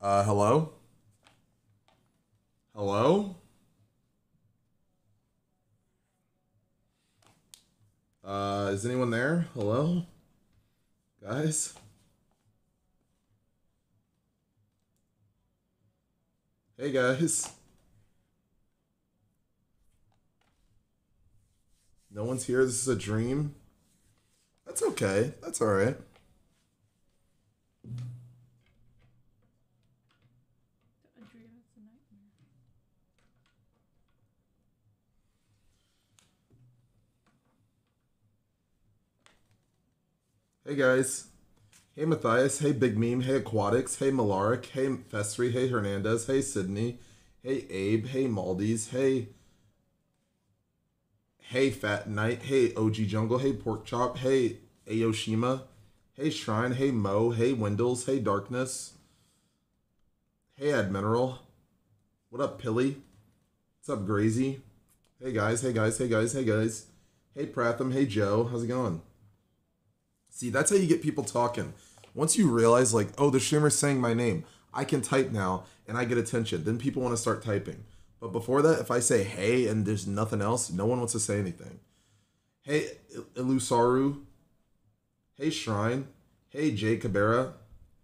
Uh, hello? Hello? Uh, is anyone there? Hello? Guys? Hey guys. No one's here. This is a dream. That's okay. That's all right. Hey guys. Hey Matthias. Hey Big Meme. Hey Aquatics. Hey Malaric. Hey Festry. Hey Hernandez. Hey Sydney. Hey Abe. Hey Maldies. Hey. Hey Fat Knight. Hey OG Jungle. Hey Pork Chop. Hey Ayoshima. Hey Shrine. Hey Mo. Hey Wendels. Hey Darkness. Hey Admiral. What up, Pilly? What's up, Grazy? Hey guys. Hey guys. Hey guys. Hey guys. Hey Pratham. Hey Joe. How's it going? See, that's how you get people talking. Once you realize, like, oh, the streamer's saying my name, I can type now and I get attention. Then people want to start typing. But before that, if I say hey and there's nothing else, no one wants to say anything. Hey, Ilusaru. Hey, Shrine. Hey, Jay Cabrera.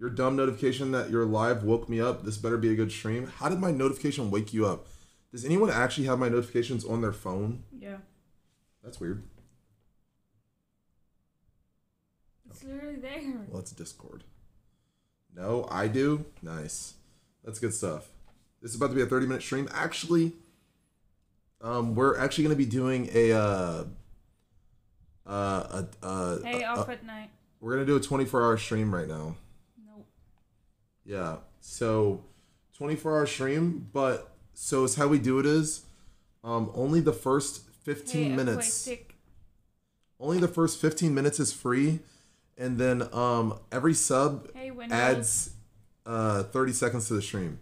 Your dumb notification that you're live woke me up. This better be a good stream. How did my notification wake you up? Does anyone actually have my notifications on their phone? Yeah. That's weird. It's literally there. Well, it's Discord. No, I do. Nice. That's good stuff. This is about to be a 30 minute stream. Actually, um, we're actually going to be doing a, uh, uh, a, uh, Hey, uh, off at night. we're going to do a 24 hour stream right now. Nope. Yeah. So, 24 hour stream, but so it's how we do it is, um, only the first 15 hey, minutes. Only the first 15 minutes is free, and then um, every sub Hey, adds uh 30 seconds to the stream.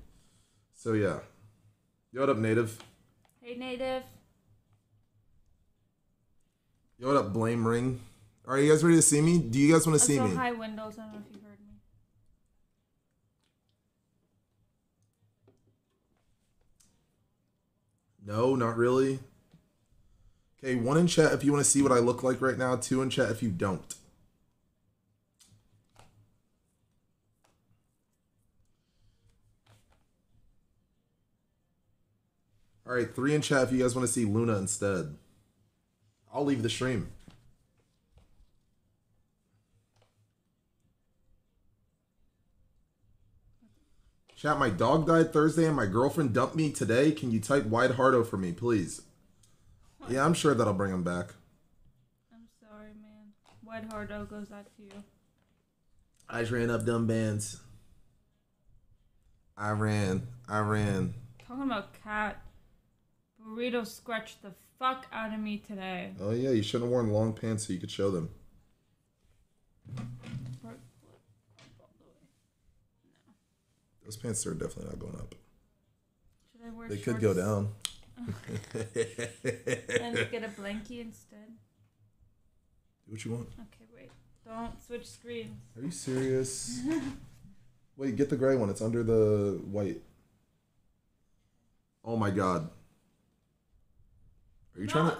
So yeah. Yo, what up, native? Hey, native. Yo, what up, blame ring? Are you guys ready to see me? Do you guys want to see also, me? hi, Windows. I don't know if you heard me. No, not really. Okay, one in chat if you want to see what I look like right now. Two in chat if you don't. All right, three in chat if you guys want to see Luna instead. I'll leave the stream. Chat, my dog died Thursday and my girlfriend dumped me today. Can you type Wide Hardo for me, please? Yeah, I'm sure that'll bring him back. I'm sorry, man. Wide Hardo goes out to you. I ran up dumb bands. I ran. I ran. Talking about cat. Burrito scratched the fuck out of me today. Oh yeah, you shouldn't have worn long pants so you could show them. Those pants are definitely not going up. Should I wear They could go down. And get a blankie instead? Do what you want. Okay, wait. Don't switch screens. Are you serious? Wait, get the gray one. It's under the white. Oh my god. Are you trying to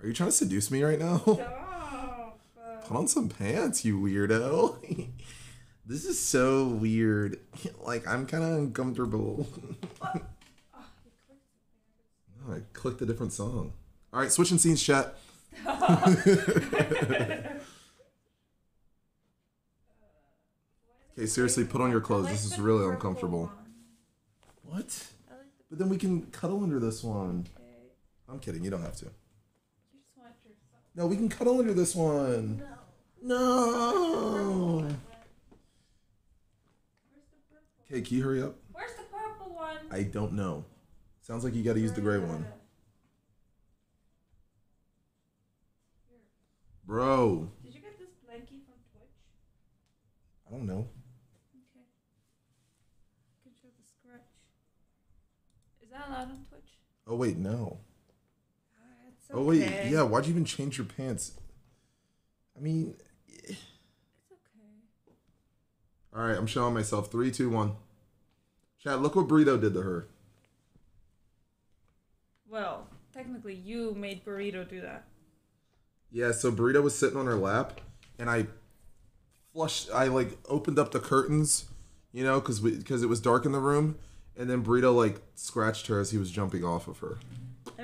Are you trying to seduce me right now? Stop. Put on some pants, you weirdo. this is so weird. Like I'm kind of uncomfortable. No, I clicked a different song. All right, switching scenes, chat. Okay, seriously, put on your clothes. This is really uncomfortable. What? But then we can cuddle under this one. I'm kidding. You don't have to. No, we can cuddle under this one. No. Okay, can you hurry up? Where's the purple one? I don't know. Sounds like you got to use the gray one. Bro, Did you get this blankie from Twitch? I don't know. Okay. You can show the scratch. Is that allowed on Twitch? Oh, wait, no. Oh, wait, yeah, why'd you even change your pants? I mean, It's okay. all right, I'm showing myself. Three, two, one. Chad, look what Burrito did to her. Well, technically, you made Burrito do that. Yeah, so Burrito was sitting on her lap, and I flushed. I like opened up the curtains, you know, because because it was dark in the room, and then Burrito like scratched her as he was jumping off of her.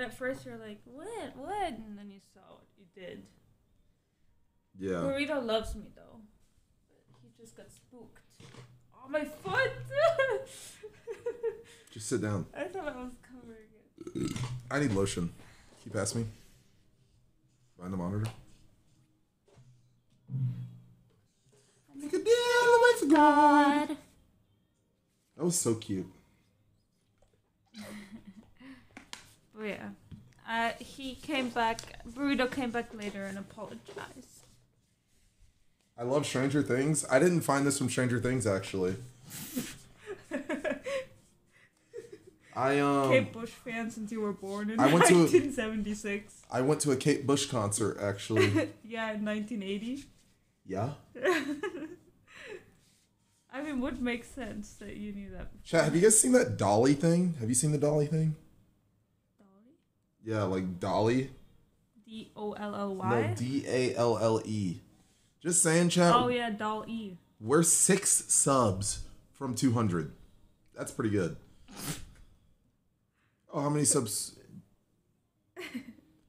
And at first, you're like, what? What? And then you saw what you did. Yeah. Burrito loves me, though. But he just got spooked. Oh, my foot! Just sit down. I thought I was covering it. I need lotion. Can you pass me? Find the monitor. Make a deal with God. That was so cute. But yeah. Uh, he came back, Burrito came back later and apologized. I love Stranger Things. I didn't find this from Stranger Things actually. I um Kate Bush fan since you were born in I went to a- 1976. I went to a Kate Bush concert actually. yeah, in 1980. yeah. I mean, would make sense that you knew that. Chat, have you guys seen that Dolly thing? Have you seen the Dolly thing? Yeah, like Dolly. D O L L No, Y? D A L L E. Just saying, chat. Oh, yeah, Doll E. We're six subs from 200. That's pretty good. Oh, how many subs?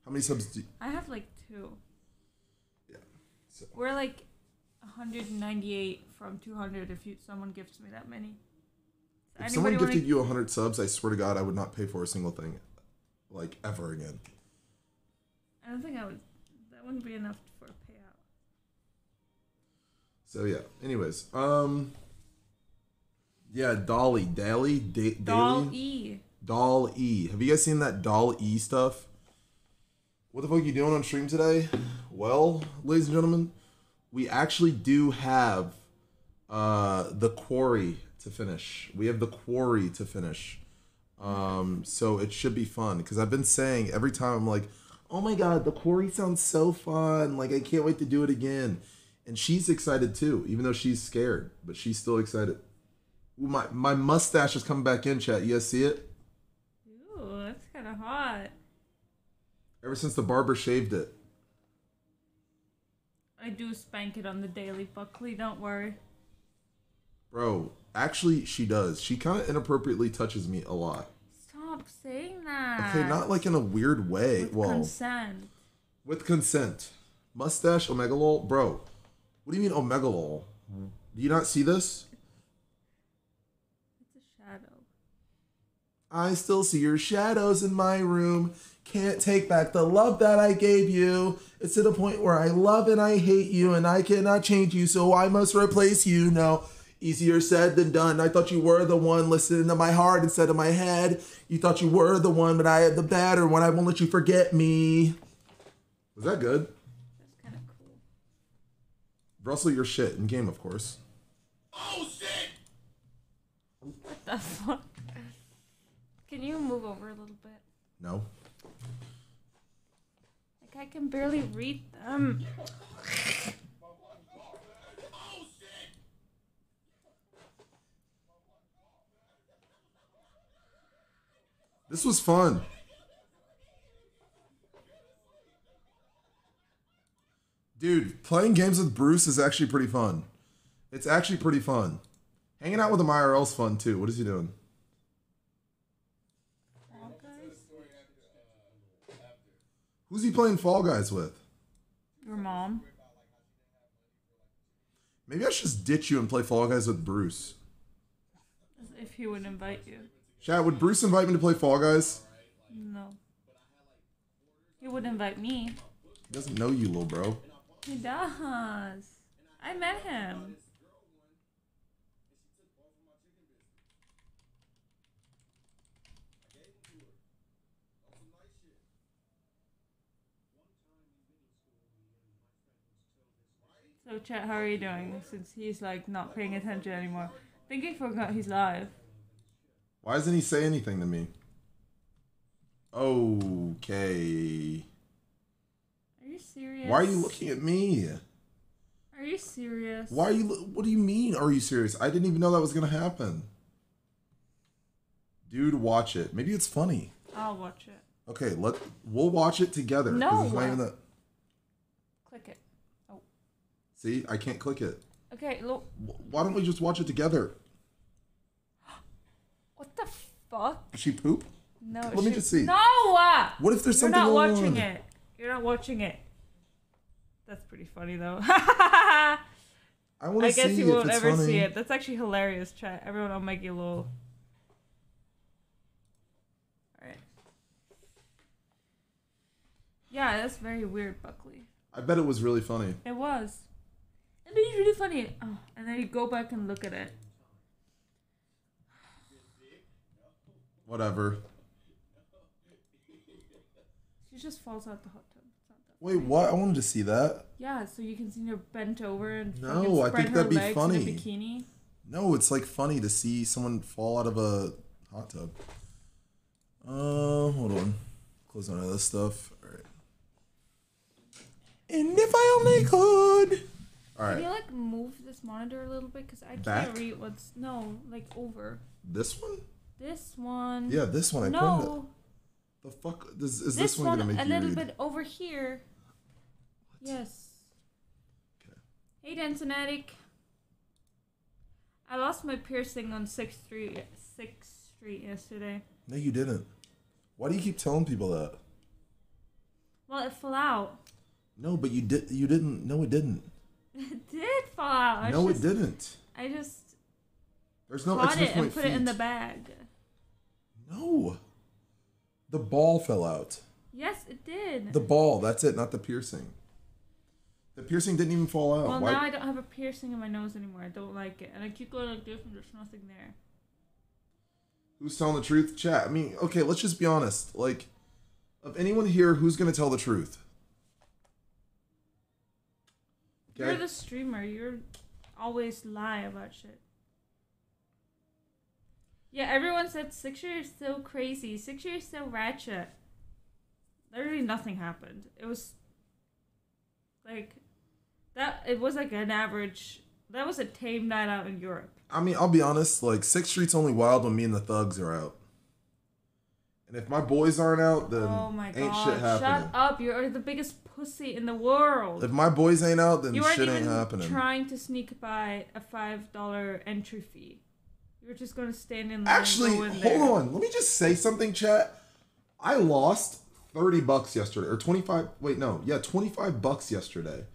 How many subs do You... I have like two. Yeah, so- We're like 198 from 200 if you, someone gives me that many. If someone wanna- gifted you 100 subs, I swear to God, I would not pay for a single thing. Like, ever again. I don't think I would. That wouldn't be enough for a payout. So, yeah. Anyways, um. Yeah, Dolly. Daly? Da- Doll Daily? E. Doll E. Have you guys seen that Doll E stuff? What the fuck are you doing on stream today? Well, ladies and gentlemen, we actually do have uh the quarry to finish. We have the quarry to finish. Um so it should be fun because I've been saying every time I'm like, "Oh my god, the quarry sounds so fun. Like I can't wait to do it again." And she's excited too, even though she's scared, but she's still excited. Ooh, my my mustache is coming back in, chat. You guys see it? Ooh, that's kind of hot. Ever since the barber shaved it. I do spank it on the daily, Buckley. Don't worry. Bro, actually, she does. She kind of inappropriately touches me a lot. Stop saying that. Okay, not like in a weird way. With well, consent. with consent. Mustache, Omega lol. Bro, what do you mean Omega lol? Do you not see this? It's a shadow. I still see your shadows in my room. Can't take back the love that I gave you. It's to the point where I love and I hate you, and I cannot change you, so I must replace you. No, easier said than done. I thought you were the one listening to my heart instead of my head. You thought you were the one, but I had the better one. I won't let you forget me. Was that good? That's kind of cool. Russel, your shit in game, of course. Oh shit! What the fuck? Can you move over a little bit? No. Like I can barely read them. This was fun. Dude, playing games with Bruce is actually pretty fun. It's actually pretty fun. Hanging out with him IRL's fun too. What is he doing? Fall Guys? Who's he playing Fall Guys with? Your mom? Maybe I should just ditch you and play Fall Guys with Bruce. If he would invite you. Chat, would Bruce invite me to play Fall Guys? No. He would invite me. He doesn't know you, little bro. He does. I met him. So chat, how are you doing? Since he's like not paying attention anymore. I think he forgot he's live. Why doesn't he say anything to me? Okay. Are you serious? Why are you looking at me? Are you serious? Why are you? What do you mean? Are you serious? I didn't even know that was gonna happen. Dude, watch it. Maybe it's funny. I'll watch it. Okay, let we'll watch it together. No. it's not even that. Click it. Oh. See, I can't click it. Okay, look. Why don't we just watch it together? What the fuck? Did she poop? No. Let me just see. No. What if there's something? You're not watching on? it. You're not watching it. That's pretty funny though. I want to I guess see you if won't ever funny. see it. That's actually hilarious, chat. Everyone, you a little. Alright. Yeah, that's very weird, Buckley. I bet it was really funny. It was. It was really funny. Oh, and then you go back and look at it. Whatever. She just falls out the hot tub. It's not that Wait, what? I wanted to see that. Yeah, so you can see her bent over and No, fucking I spread think her that'd be legs funny. in a bikini. No, it's like funny to see someone fall out of a hot tub. Uh, hold on. Close on this stuff. All right. And if I only could. All Can you right. like move this monitor a little bit? Cause I Back? can't read what's no like over This one? This one. Yeah, this one. I no, it. The fuck is, is this, this, one, one gonna make a you little read? bit over here. Yes. Okay. Hey, Dansonatic. I lost my piercing on Sixth Street. Sixth Street yesterday. No, you didn't. Why do you keep telling people that? Well, it fell out. No, but you did. You didn't. No, it didn't. It did fall out. I no, just, it didn't. I just There's no caught it and point put it in the bag. No. The ball fell out. Yes, it did. The ball. That's it. Not the piercing. The piercing didn't even fall out. well, Why? now I don't have a piercing in my nose anymore. I don't like it, and I keep going like this, and there's nothing there. Who's telling the truth? Chat. I mean, okay, let's just be honest. Like, of anyone here, who's gonna tell the truth? You're the streamer. You're always lie about shit. Yeah, everyone said six years is so crazy. Six years so ratchet. Literally nothing happened. It was like that. It was like an average. That was a tame night out in Europe. I mean, I'll be honest. Like, Sixth Street's only wild when me and the thugs are out. And if my boys aren't out, then oh my ain't god! shit happening. Shut up! You are the biggest pussy in the world. If my boys ain't out, then you shit even ain't happening. trying to sneak by a five dollar entry fee. You were just gonna stand in line. Actually, and go in hold there. on. Let me just say something, chat. I lost 30 bucks yesterday, or 25. Wait, no. Yeah, 25 bucks yesterday.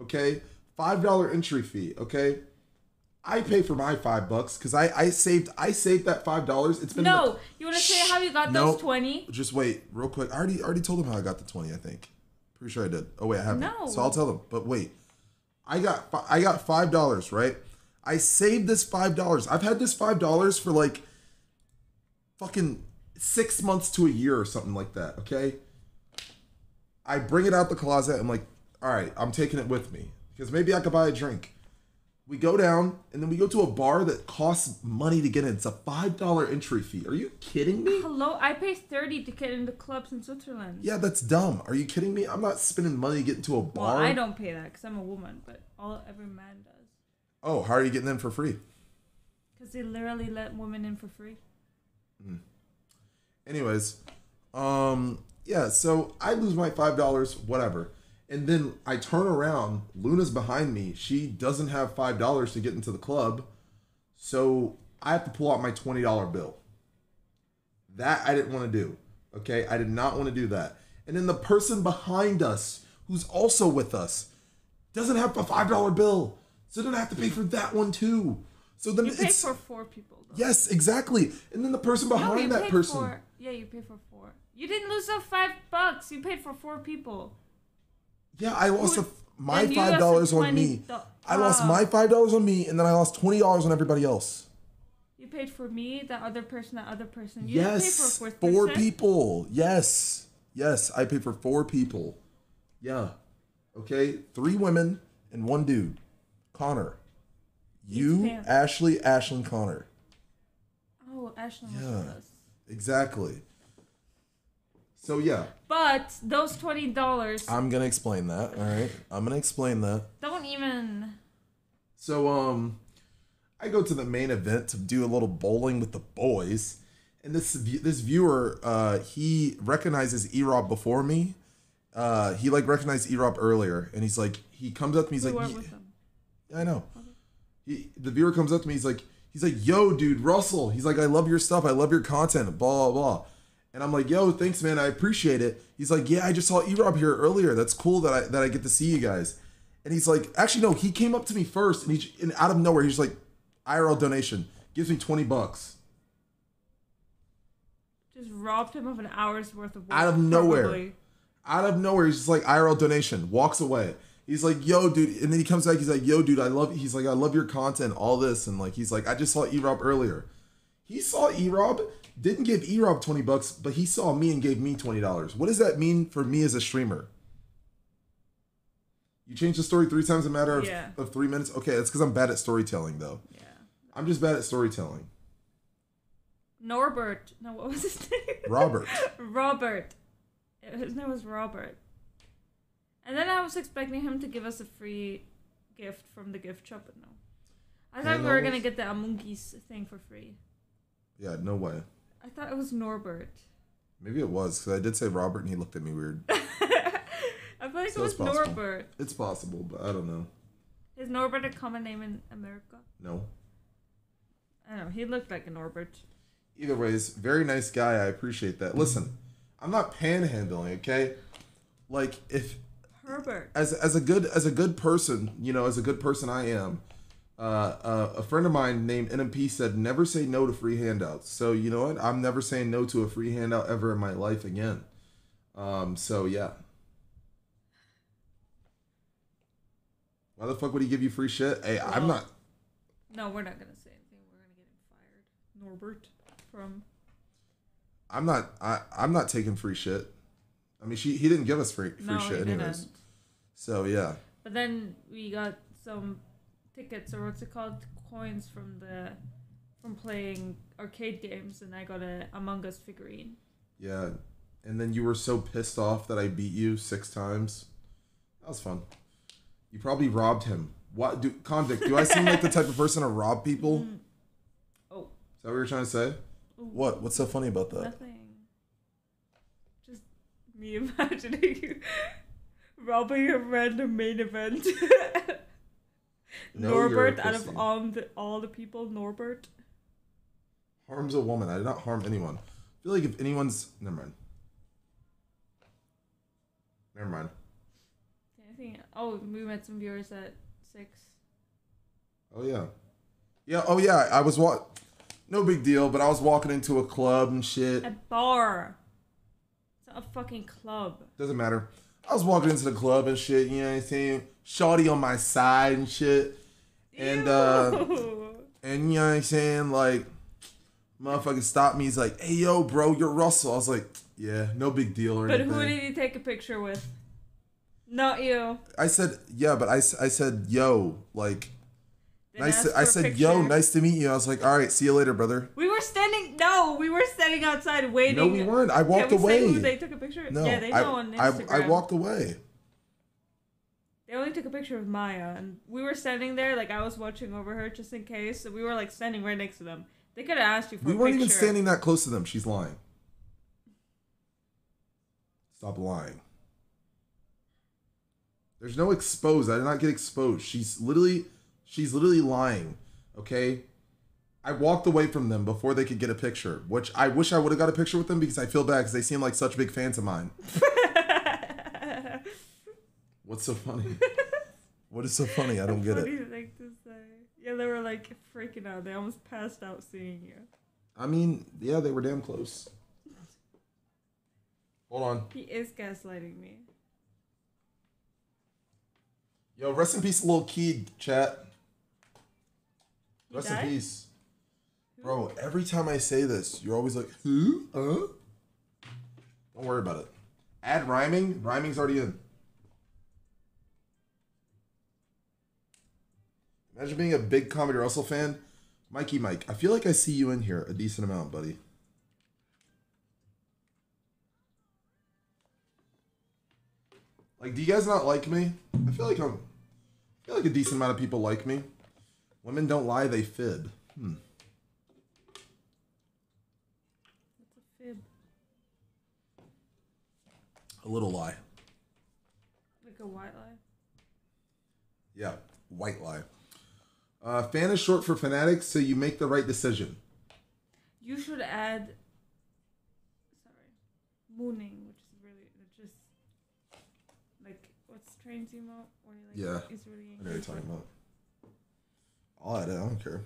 Okay? $5 entry fee. Okay? I pay for my five bucks because I, I saved I saved that five dollars. It's been No, you want to say how you got Nope. those twenty? just wait real quick. I already already told them how I got the twenty. I think pretty sure I did. Oh wait, I haven't. No. So I'll tell them. But wait, I got I got five dollars right. I saved this five dollars. I've had this five dollars for like fucking six months to a year or something like that. Okay. I bring it out the closet. I'm like, all right, I'm taking it with me because maybe I could buy a drink. We go down and then we go to a bar that costs money to get in. It's a five dollar entry fee. Are you kidding me? Hello, I pay thirty to get into clubs in Switzerland. Yeah, that's dumb. Are you kidding me? I'm not spending money to get into a Well, bar. I don't pay that because I'm a woman, but all every man does. Oh, how are you getting in for free? Because they literally let women in for free. Anyways, um, yeah, so I lose my five dollars, whatever. And then I turn around, Luna's behind me. She doesn't have five dollars to get into the club. So I have to pull out my twenty dollar bill. That I didn't want to do. Okay, I did not want to do that. And then the person behind us, who's also with us, doesn't have a five dollar bill, so then I have to pay for that one too. So then You pay it's for four people. Though. yes, exactly. And then the person No, behind you that person, For, yeah, you pay for four. You didn't lose those five bucks. You paid for four people. yeah, I lost a, my five dollars on me. do- I lost Oh. my five dollars on me, and then I lost twenty dollars on everybody else. You paid for me, that other person, that other person. You yes, for four person. people. Yes, yes, I paid for four people. Yeah, okay, three women and one dude. Connor, you. Ashley, Ashlyn, Connor. Oh, Ashlyn Yeah. Exactly. So yeah, But those twenty dollars I'm gonna explain that. All right, I'm gonna explain that. don't even. So um I go to the main event to do a little bowling with the boys. and this this viewer, uh, he recognizes Erobb before me. Uh, he like recognized Erobb earlier, and he's like, he comes up to me, he's we like, weren't "Ye- with them. I know. He, the viewer comes up to me. He's like, he's like, yo, dude, Russel. He's like, I love your stuff. I love your content. Blah blah. blah. And I'm like, yo, thanks, man. I appreciate it. He's like, yeah, I just saw Erobb here earlier. That's cool that I that I get to see you guys. And he's like, actually, no. He came up to me first, and he and out of nowhere, he's like, IRL donation gives me twenty bucks. Just robbed him of an hour's worth of work. Out of nowhere. probably. out of nowhere, he's just like IRL donation, walks away. He's like, yo, dude, and then he comes back. He's like, yo, dude, I love. He's like, I love your content, all this, and like, he's like, I just saw Erobb earlier. He saw Erobb, didn't give Erobb twenty bucks, but he saw me and gave me twenty dollars. What does that mean for me as a streamer? You change the story three times in a matter of, Yeah. of three minutes. Okay, that's because I'm bad at storytelling, though. Yeah. I'm just bad at storytelling. Norbert. No, what was his name? Robert. Robert. His name was Robert. And then I was expecting him to give us a free gift from the gift shop, but no. I thought we were gonna get the Among Us thing for free. Yeah, no way. I thought it was Norbert. Maybe it was because I did say Robert and he looked at me weird. I feel like So it was it's possible. Norbert. It's possible, but I don't know. Is Norbert a common name in America? No. I don't know. He looked like a Norbert. Either ways, very nice guy. I appreciate that. Listen, I'm not panhandling, okay? Like if Herbert. as as a good as a good person, you know, as a good person I am. Uh, uh, a friend of mine named NMP said, "Never say no to free handouts." So you know what? I'm never saying no to a free handout ever in my life again. Um, so yeah. Why the fuck would he give you free shit? Hey, I'm not. No, we're not gonna say anything. We're gonna get him fired. Norbert from. I'm not. I, I'm not taking free shit. I mean, she he didn't give us free free No, shit he anyways. didn't. So yeah. But then we got some tickets or what's it called, coins from the from playing arcade games, and I got a Among Us figurine. Yeah. And then you were so pissed off that I beat you six times. That was fun. You probably robbed him. What do convict? Do I seem like the type of person to rob people? Is Oh, Is that what you're trying to say? ooh, What? What's so funny about that? Nothing. Just me imagining you robbing a random main event. No, Norbert, out of all the all the people, Norbert. Harms a woman. I did not harm anyone. I feel like if anyone's never mind. Never mind. I think. Oh, we met some viewers at six. Oh yeah. Yeah, oh yeah, I was wa- no big deal, but I was walking into a club and shit. A bar. It's not a fucking club. Doesn't matter. I was walking into the club and shit, you know what I'm saying? Shawty on my side and shit. And uh and you know what I'm saying? Like motherfucker stopped me. He's like, hey yo, bro, you're Russel. I was like, yeah, no big deal or But anything. who did he take a picture with? Not you. I said, yeah, but I, I said, yo, like nice to, I said, yo, nice to meet you. I was like, all right, see you later, brother. We were standing. No, we were standing outside waiting. No, we weren't. I walked Can we away. Say who they took a picture? no, yeah, they I, know on Instagram. I walked away. They only took a picture of Maya, and we were standing there, like I was watching over her just in case. So we were like standing right next to them. They could have asked you for We weren't picture. even standing that close to them. She's lying. Stop lying. There's no exposed. I did not get exposed. She's literally, she's literally lying. Okay. I walked away from them before they could get a picture, which I wish I would have got a picture with them because I feel bad because they seem like such big fans of mine. What's so funny? what is so funny? I don't get Funny it. thing to say. Yeah, they were like freaking out. They almost passed out seeing you. I mean, yeah, they were damn close. Hold on. He is gaslighting me. Yo, rest in peace, little kid, chat. He Rest died? in peace. Bro, every time I say this, you're always like, who? Huh? Don't worry about it. Add rhyming. Rhyming's already in. Imagine being a big Comedy Russel fan. Mikey Mike, I feel like I see you in here a decent amount, buddy. Like, do you guys not like me? I feel like I'm. I feel like a decent amount of people like me. Women don't lie, they fib. Hmm. A little lie. Like a white lie. Yeah, white lie. Uh, fan is short for fanatic, so you make the right decision. You should add. Sorry, mooning, which is really it's just like what's trains emote he like Yeah. is really. I know what you're talking about. I'll add it. I don't care.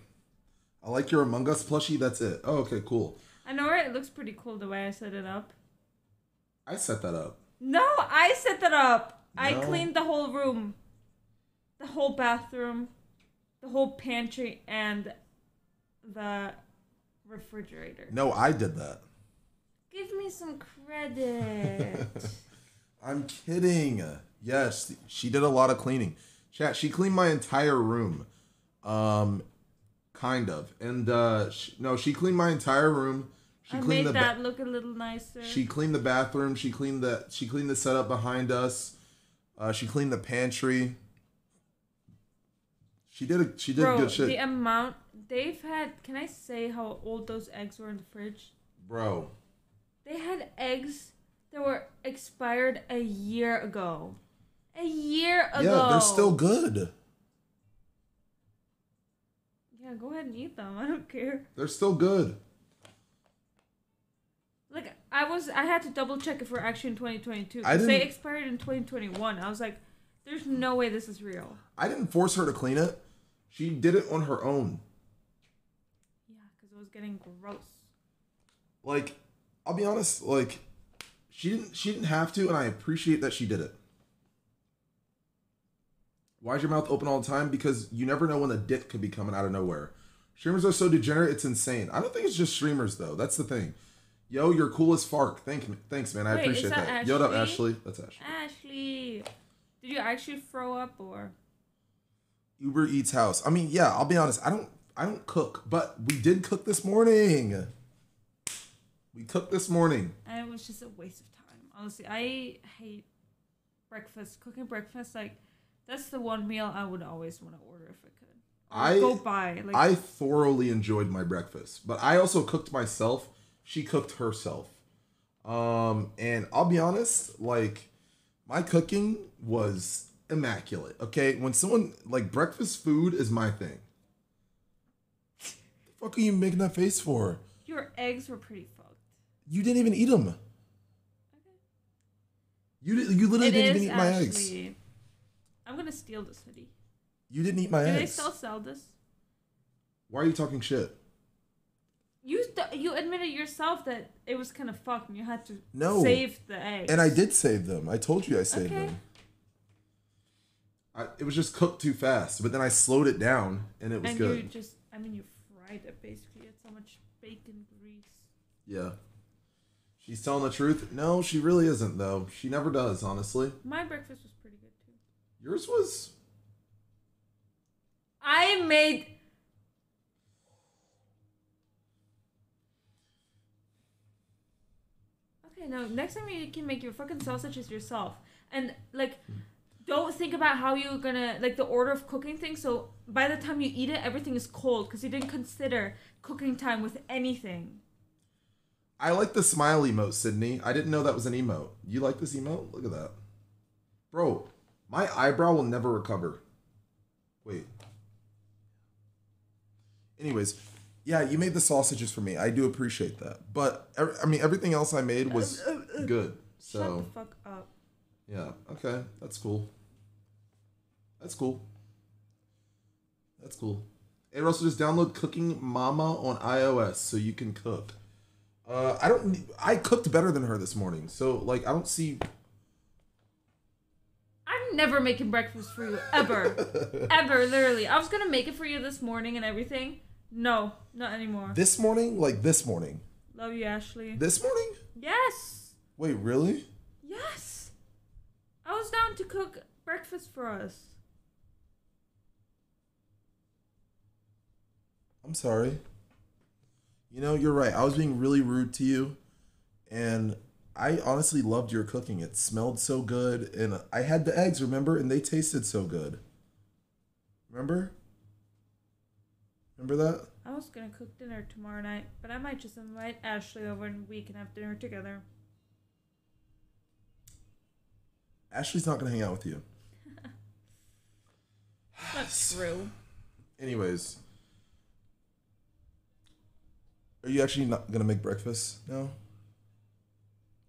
I like your Among Us plushie. That's it. Oh, okay, cool. I know right. It looks pretty cool the way I set it up. I set that up. No, I set that up. I No. cleaned the whole room, the whole bathroom, the whole pantry, and the refrigerator. No, I did that. Give me some credit. I'm kidding. Yes, she did a lot of cleaning. Chat, she cleaned my entire room. Um, kind of. And uh, sh no, she cleaned my entire room. She I cleaned made the ba- that look a little nicer. She cleaned the bathroom. She cleaned the she cleaned the setup behind us. Uh, she cleaned the pantry. She did a, she did Bro, good shit, the amount they've had. Can I say how old those eggs were in the fridge? bro. They had eggs that were expired a year ago. A year ago. Yeah, they're still good. Yeah, go ahead and eat them. I don't care. They're still good. I was, I had to double check if we're actually in 2022. I 'cause they expired in 2021. I was like, there's no way this is real. I didn't force her to clean it. She did it on her own. Yeah, because it was getting gross. Like, I'll be honest. Like, she didn't she didn't have to, and I appreciate that she did it. Why's your mouth open all the time? Because you never know when a dick could be coming out of nowhere. Streamers are so degenerate, it's insane. I don't think it's just streamers though. That's the thing. Yo, you're cool as fark. Thank thanks, man. I Wait, appreciate that that. Yo, up, Ashley? That's Ashley. Ashley, did you actually throw up or? Uber Eats house. I mean, yeah, I'll be honest. I don't I don't cook, but we did cook this morning. We cooked this morning. And it was just a waste of time. Honestly, I hate breakfast. Cooking breakfast, like that's the one meal I would always want to order if I could. I go buy like I thoroughly enjoyed my breakfast, but I also cooked myself. She cooked herself. Um, and I'll be honest, like my cooking was immaculate. Okay, when someone like breakfast food is my thing. the fuck are you making that face for? your eggs were pretty fucked. You didn't even eat them. You did, you literally It didn't even eat my eggs. I'm gonna steal this hoodie. You didn't eat my Do they eggs. still sell this? Why are you talking shit? You st- you admitted yourself that it was kind of fucked and you had to No. save the eggs. And I did save them. I told you I saved Okay. them. I, it was just cooked too fast, but then I slowed it down and it was and good. you just, I mean, you fried it basically. It's so much bacon grease. Yeah. She's telling the truth? No, she really isn't though. She never does, honestly. My breakfast was pretty good too. Yours was I made. Okay, no. Next time you can make your fucking sausages yourself, and like, don't think about how you're gonna like the order of cooking things. So by the time you eat it, everything is cold because you didn't consider cooking time with anything. I like the smile emote, Sydney. I didn't know that was an emote. You like this emote? Look at that. Bro, my eyebrow will never recover. Wait. Anyways, yeah, you made the sausages for me. I do appreciate that. But I mean, everything else I made was uh, uh, uh, good. Shut the So, fuck up. yeah, okay. That's cool. That's cool. That's cool. Hey, Russel, just download Cooking Mama on iOS so you can cook. Uh, I don't. I cooked better than her this morning, so like I don't see. I'm never making breakfast for you ever, ever. Literally, I was gonna make it for you this morning and everything. No, not anymore. This morning, like this morning, Love you, Ashley. this morning. Yes, Wait, really? yes. I was down to cook breakfast for us. I'm sorry. You know, you're right. I was being really rude to you, and I honestly loved your cooking. It smelled so good, and I had the eggs, remember, and they tasted so good. Remember? Remember that? I was gonna cook dinner tomorrow night, but I might just invite Ashley over and we can have dinner together. Ashley's not gonna hang out with you. That's true. Anyways, are you actually not gonna make breakfast now?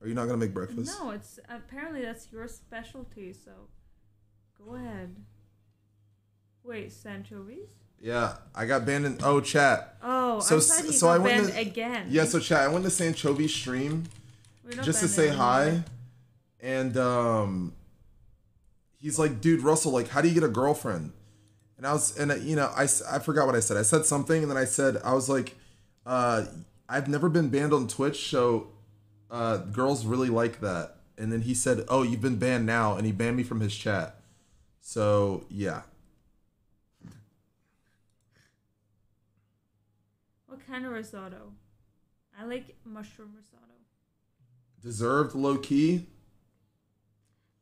Are you not gonna make breakfast? No, it's apparently that's your specialty. So, go ahead. Wait, anchovies? Yeah, I got banned in. Oh, chat. Oh, So- I thought he so got I went banned to- again. Yeah, so chat. I went to Sanchovies stream just to say anymore. hi, and um, he's like, "Dude, Russel, like, how do you get a girlfriend?" And I was, and uh, you know, I I forgot what I said. I said something, and then I said, I was like, uh, "I've never been banned on Twitch, so uh, girls really like that." And then he said, "Oh, you've been banned now," and he banned me from his chat. So yeah, What kind of risotto? I like mushroom risotto. deserved low key.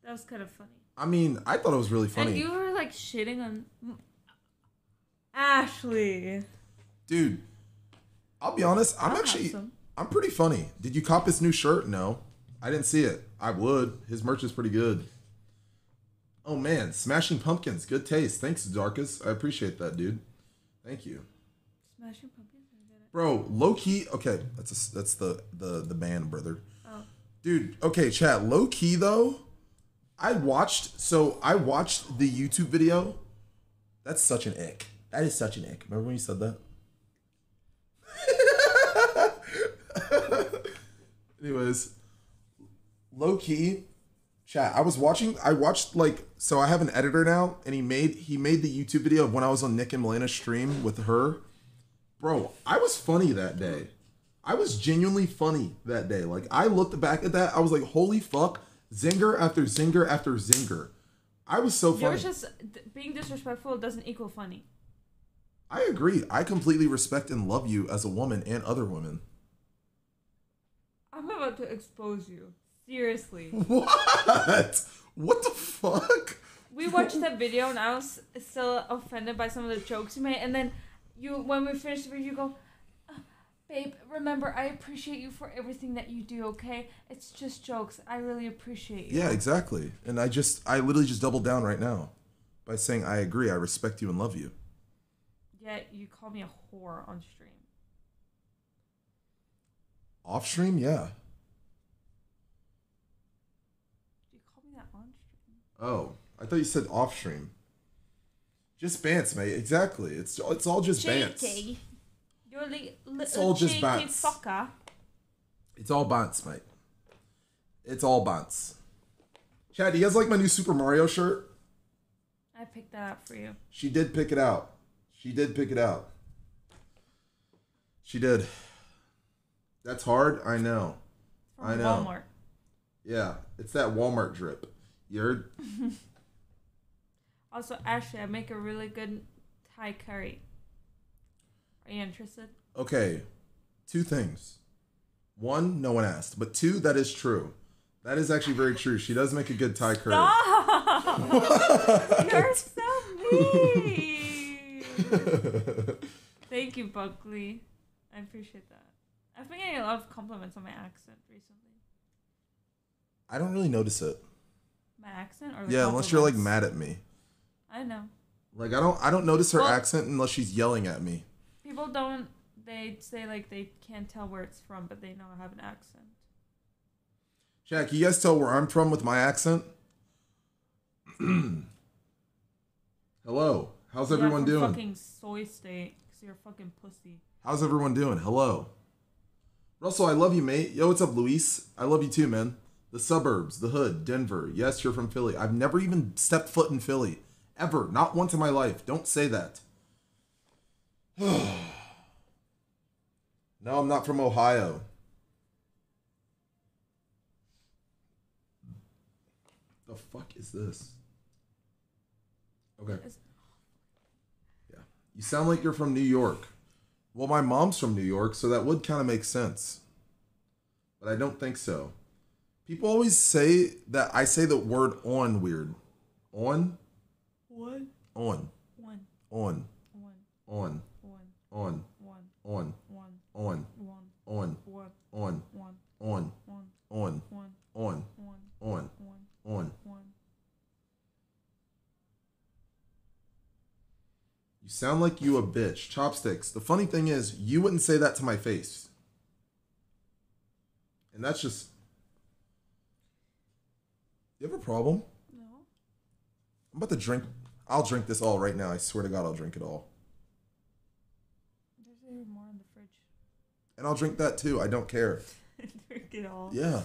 That was kind of funny. I mean, I thought it was really funny. And you were like shitting on Ashley. Dude, I'll be honest. I'm I'll actually. I'm pretty funny. Did you cop his new shirt? No, I didn't see it. I would. His merch is pretty good. Oh man, Smashing Pumpkins, good taste. Thanks, Darkus. I appreciate that, dude. Thank you, Smashing pumpkins. I get it. bro. Low key. Okay, that's a, that's the the the band, brother. Oh, Dude, okay, chat. Low key though, I watched. So I watched the YouTube video. That's such an ick. That is such an ick. Remember when you said that? Anyways, low key, chat. I was watching. I watched like so. I have an editor now, and he made he made the YouTube video of when I was on Nick and Melina's stream with her. Bro, I was funny that day. I was genuinely funny that day. Like I looked back at that, I was like, "Holy fuck!" Zinger after zinger after zinger. I was so you're funny. just being disrespectful doesn't equal funny. I agree. I completely respect and love you as a woman and other women. I'm about to expose you. Seriously. What? What the fuck? We watched that video and I was still offended by some of the jokes you made, and then you, when we finished the video, you go, "Uh, "Babe, remember, I appreciate you for everything that you do. Okay, it's just jokes. I really appreciate you." Yeah, exactly. And I just, I literally just doubled down right now by saying I agree. I respect you and love you. Yet you call me a whore on stream. Off stream, yeah. You call me that on stream. Oh, I thought you said off stream. Just bants, mate. Exactly. It's it's all just bants. You're li- It's all little just cheeky bants. fucker. It's all bants, mate. It's all bants. Chad, do you guys like my new Super Mario shirt? I picked that up for you. She did pick it out. She did pick it out. She did. That's hard. I know. From I know. Walmart. Yeah, it's that Walmart drip. You heard? Also, Ashley, I make a really good Thai curry. Are you interested? Okay, two things. One, no one asked, but two, that is true. That is actually very true. She does make a good Thai curry. Stop! You're so mean. Thank you, Buckley. I appreciate that. I've been getting a lot of compliments on my accent recently. I don't really notice it. My accent, or the Yeah, unless you're like mad at me. I know. Like I don't I don't notice her Well- accent unless she's yelling at me. People don't. They say like they can't tell where it's from, but they know I have an accent. Jack, you guys tell where I'm from with my accent? Hello. How's Yeah, everyone doing? Fucking soy state, cause you're a fucking pussy. How's everyone doing? Hello. Russel, I love you, mate. Yo, what's up, Luis? I love you too, man. The suburbs, the hood, Denver. Yes, you're from Philly. I've never even stepped foot in Philly. Ever. Not once in my life. Don't say that. no, I'm not from Ohio. The fuck is this? Okay. Yeah. You sound like you're from New York. Well, my mom's from New York, so that would kind of make sense. But I don't think so. People always say that I say the word on weird. On? On. On. One. On. One. On. One. On. One. On. One. On. One. On. One. On. One. On. One. On. One. On. One. On. One. On. One. You sound like you a bitch. Chopsticks. The funny thing is, you wouldn't say that to my face. And that's just. You have a problem? No. I'm about to drink I'll drink this all right now. I swear to God, I'll drink it all. There's even more in the fridge. And I'll drink that too. I don't care. Drink it all. Yeah.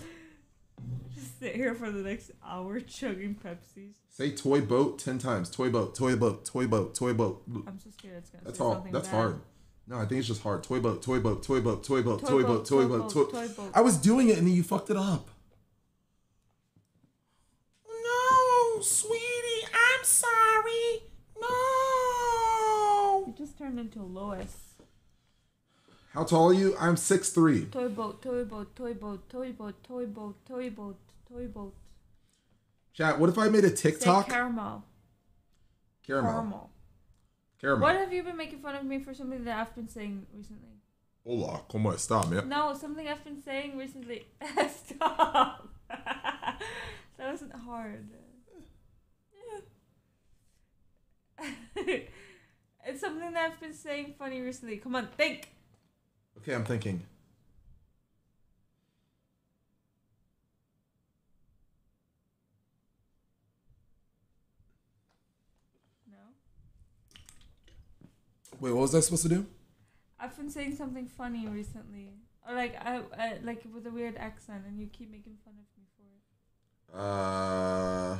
Just sit here for the next hour chugging Pepsis. Say toy boat 10 times. Toy boat, toy boat, toy boat, toy boat. I'm so scared it's gonna That's all. That's bad. hard. No, I think it's just hard. Toy boat, toy boat, toy boat, toy boat, Toy toy boat, boat, toy toy boat, boat, toy toy boat. I was doing it and then you fucked it up. No, sweetie, I'm sorry. Into Lois. How tall are you? I'm 6'3. Toy boat, toy boat, toy boat, toy boat, toy boat, toy boat, toy boat. Chat, what if I made a Say TikTok? caramel. Caramel. Caramel. Caramel. What have you been making fun of me for something that I've been saying recently? Hola, ¿cómo está, man? No, something I've been saying recently. Stop. that wasn't hard. it's something that I've been saying funny recently. Come on, think. Okay, I'm thinking. No. Wait, what was I supposed to do? I've been saying something funny recently, or like I, I like with a weird accent, and you keep making fun of me for it. Uh.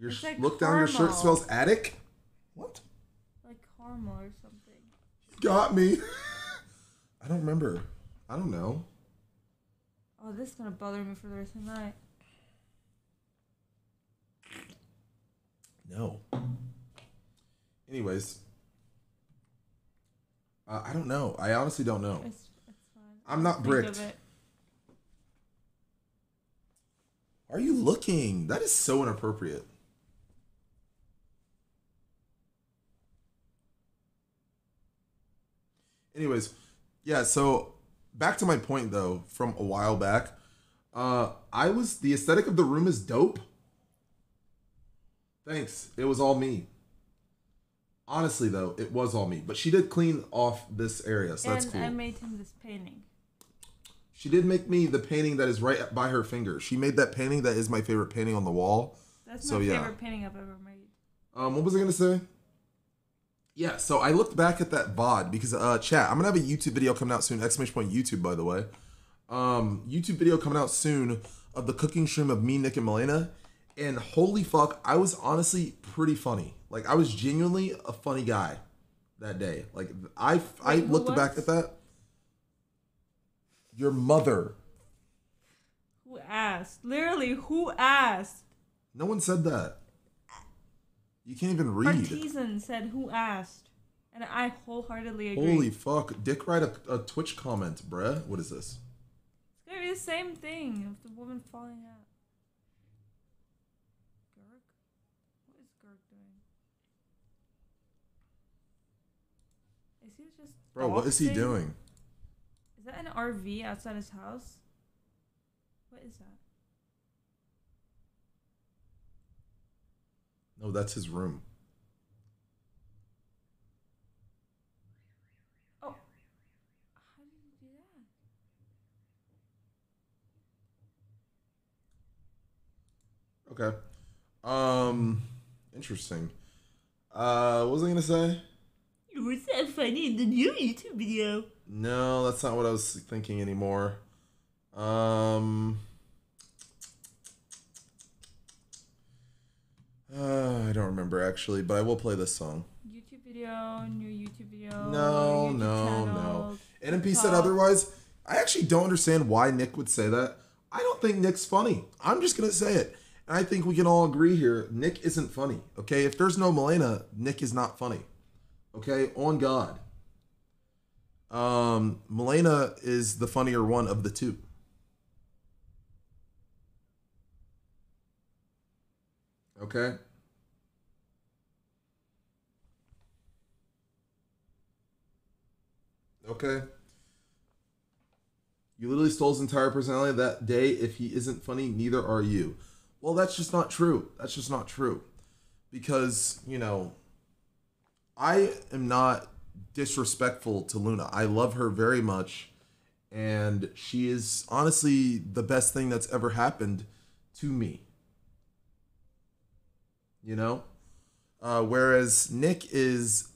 Your like look down. Your shirt smells attic. What? Like caramel or something. Got me. I don't remember. I don't know. Oh, this is gonna bother me for the rest of the night. No. Anyways, uh, I don't know. I honestly don't know. It's it's. I'm not Think bricked. Are you looking? That is so inappropriate. Anyways, yeah, so back to my point though, from a while back. Uh I was the aesthetic of the room is dope. Thanks. It was all me. Honestly though, it was all me. But she did clean off this area, so that's and cool. I made him this painting. She did make me the painting that is right by her finger. She made that painting that is my favorite painting on the wall. That's So, my yeah. favorite painting I've ever made. Um, what was I gonna say? Yeah, so I looked back at that VOD because uh chat, I'm gonna have a YouTube video coming out soon, exclamation point YouTube by the way. Um, YouTube video coming out soon of the cooking stream of me, Nick, and Melina. And holy fuck, I was honestly pretty funny. Like I was genuinely a funny guy that day. Like I I Wait, who looked back at that. Your mother. Who asked? Literally, who asked? No one said that. You can't even read. Partisan said, "Who asked?" And I wholeheartedly agree. Holy fuck. Dick write a, a Twitch comment, bruh. What is this? It's gonna be the same thing of the woman falling out. Gurg? What is Gurg doing? Is he just Bro, what is he doing? Is that an RV outside his house? What is that? No, that's his room. Oh, how did he do that? Okay. Um interesting. Uh what was I gonna say? You were so funny in the new YouTube video. No, that's not what I was thinking anymore. Um uh, I don't remember actually, but I will play this song. YouTube video, new YouTube video. No, YouTube no, channel, no. NMP said otherwise. I actually don't understand why Nick would say that. I don't think Nick's funny. I'm just gonna say it. And I think we can all agree here. Nick isn't funny. Okay, if there's no Melina, Nick is not funny. Okay, on God. Um, Melina is the funnier one of the two. Okay. Okay. You literally stole his entire personality that day. If he isn't funny, neither are you. Well, that's just not true. That's just not true. because you know I am not disrespectful to Luna. I love her very much, and she is honestly the best thing that's ever happened to me. You know, uh, whereas Nick is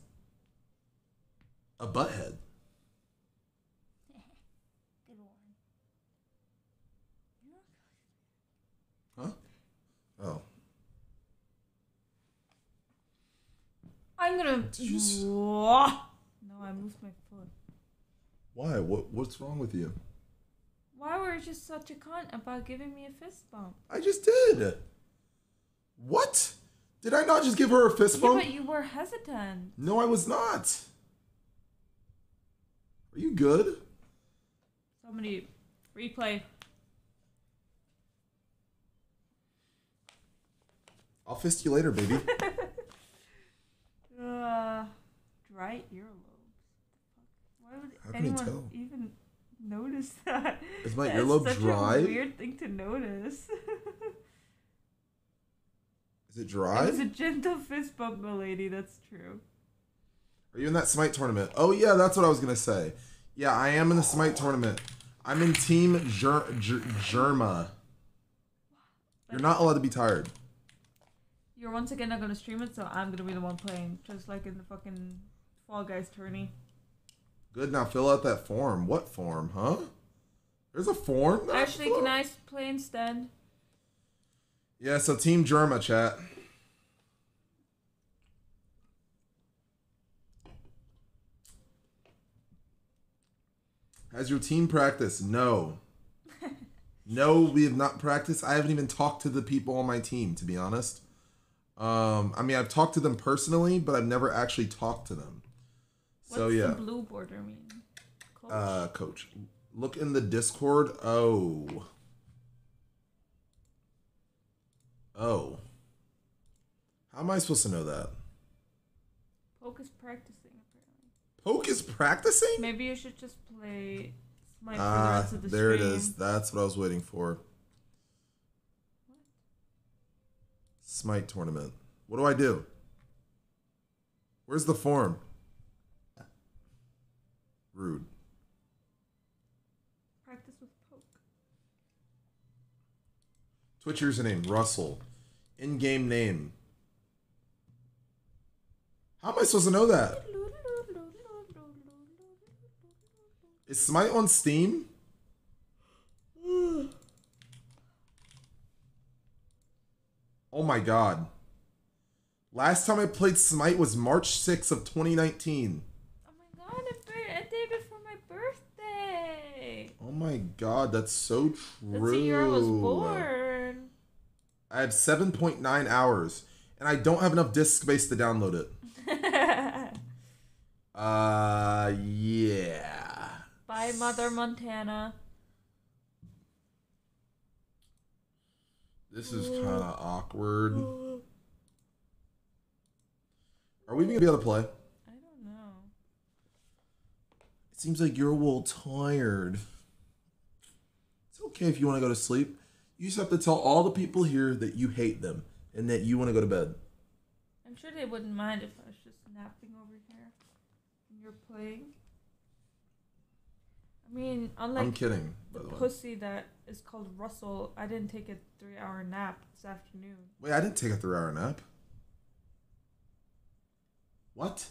a butthead. Huh? Oh. I'm gonna. Did No, I moved my foot. Why? What? What's wrong with you? Why were you just such a cunt about giving me a fist bump? I just did. What? Did I not just give her a fist Yeah, bump? but you were hesitant. No, I was not. Are you good? Somebody replay. I'll fist you later, baby. Uh, dry earlobes. Why would How anyone even notice that? Is my That's earlobe such dry? A weird thing to notice. Is it it dry? was a gentle fist bump, milady. That's true. Are you in that Smite tournament? Oh yeah, that's what I was gonna say. Yeah, I am in the Smite tournament. I'm in Team Ger- Ger- Germa. You're not allowed to be tired. You're once again not gonna stream it, so I'm gonna be the one playing, just like in the fucking Fall Guys tourney. Good. Now fill out that form. What form, huh? There's a form. that I have to Actually, can I play instead? Yeah. So Team Germa, chat. Has your team practiced? No. no, we have not practiced. I haven't even talked to the people on my team, to be honest. Um, I mean, I've talked to them personally, but I've never actually talked to them. What's so yeah, the blue border mean? Coach? uh, coach, look in the Discord. Oh, oh. How am I supposed to know that? Poke is practicing apparently. Poke is practicing. Maybe you should just play Smite for the Ah, rest of the there it stream. is. That's what I was waiting for. Smite tournament. What do I do? Where's the form? Rude. Practice with Poke. Twitch username Russel. In-game name. How am I supposed to know that? Is Smite on Steam? Oh my god. Last time I played Smite was March 6th of 2019. Oh my god, a day before my birthday! Oh my god, that's so true. That's the year I was born. I have 7.9 hours, and I don't have enough disk space to download it. Uh, yeah. Bye, Mother Montana. This is kind of awkward. Are we even gonna be able to play? I don't know. It seems like you're a little tired. It's okay if you want to go to sleep. You just have to tell all the people here that you hate them and that you want to go to bed. I'm sure they wouldn't mind if I was just napping over here and you're playing. I mean, I'm unlike kidding, the by the way. pussy that is called Russel, I didn't take a three hour nap this afternoon. Wait, I didn't take a three hour nap. What?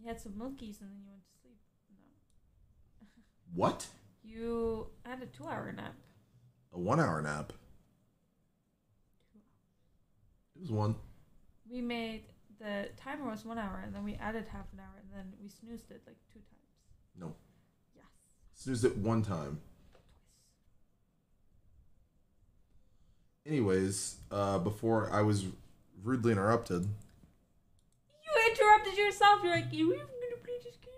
You had some milkies and then you went to sleep. No. What? You had a two hour nap. A one hour nap? It was one. We made the timer was one hour and then we added half an hour and then we snoozed it like two times. No. Yes. Snoozed it one time. Anyways, uh, before I was rudely interrupted. You interrupted yourself. You're like, you even gonna play this game?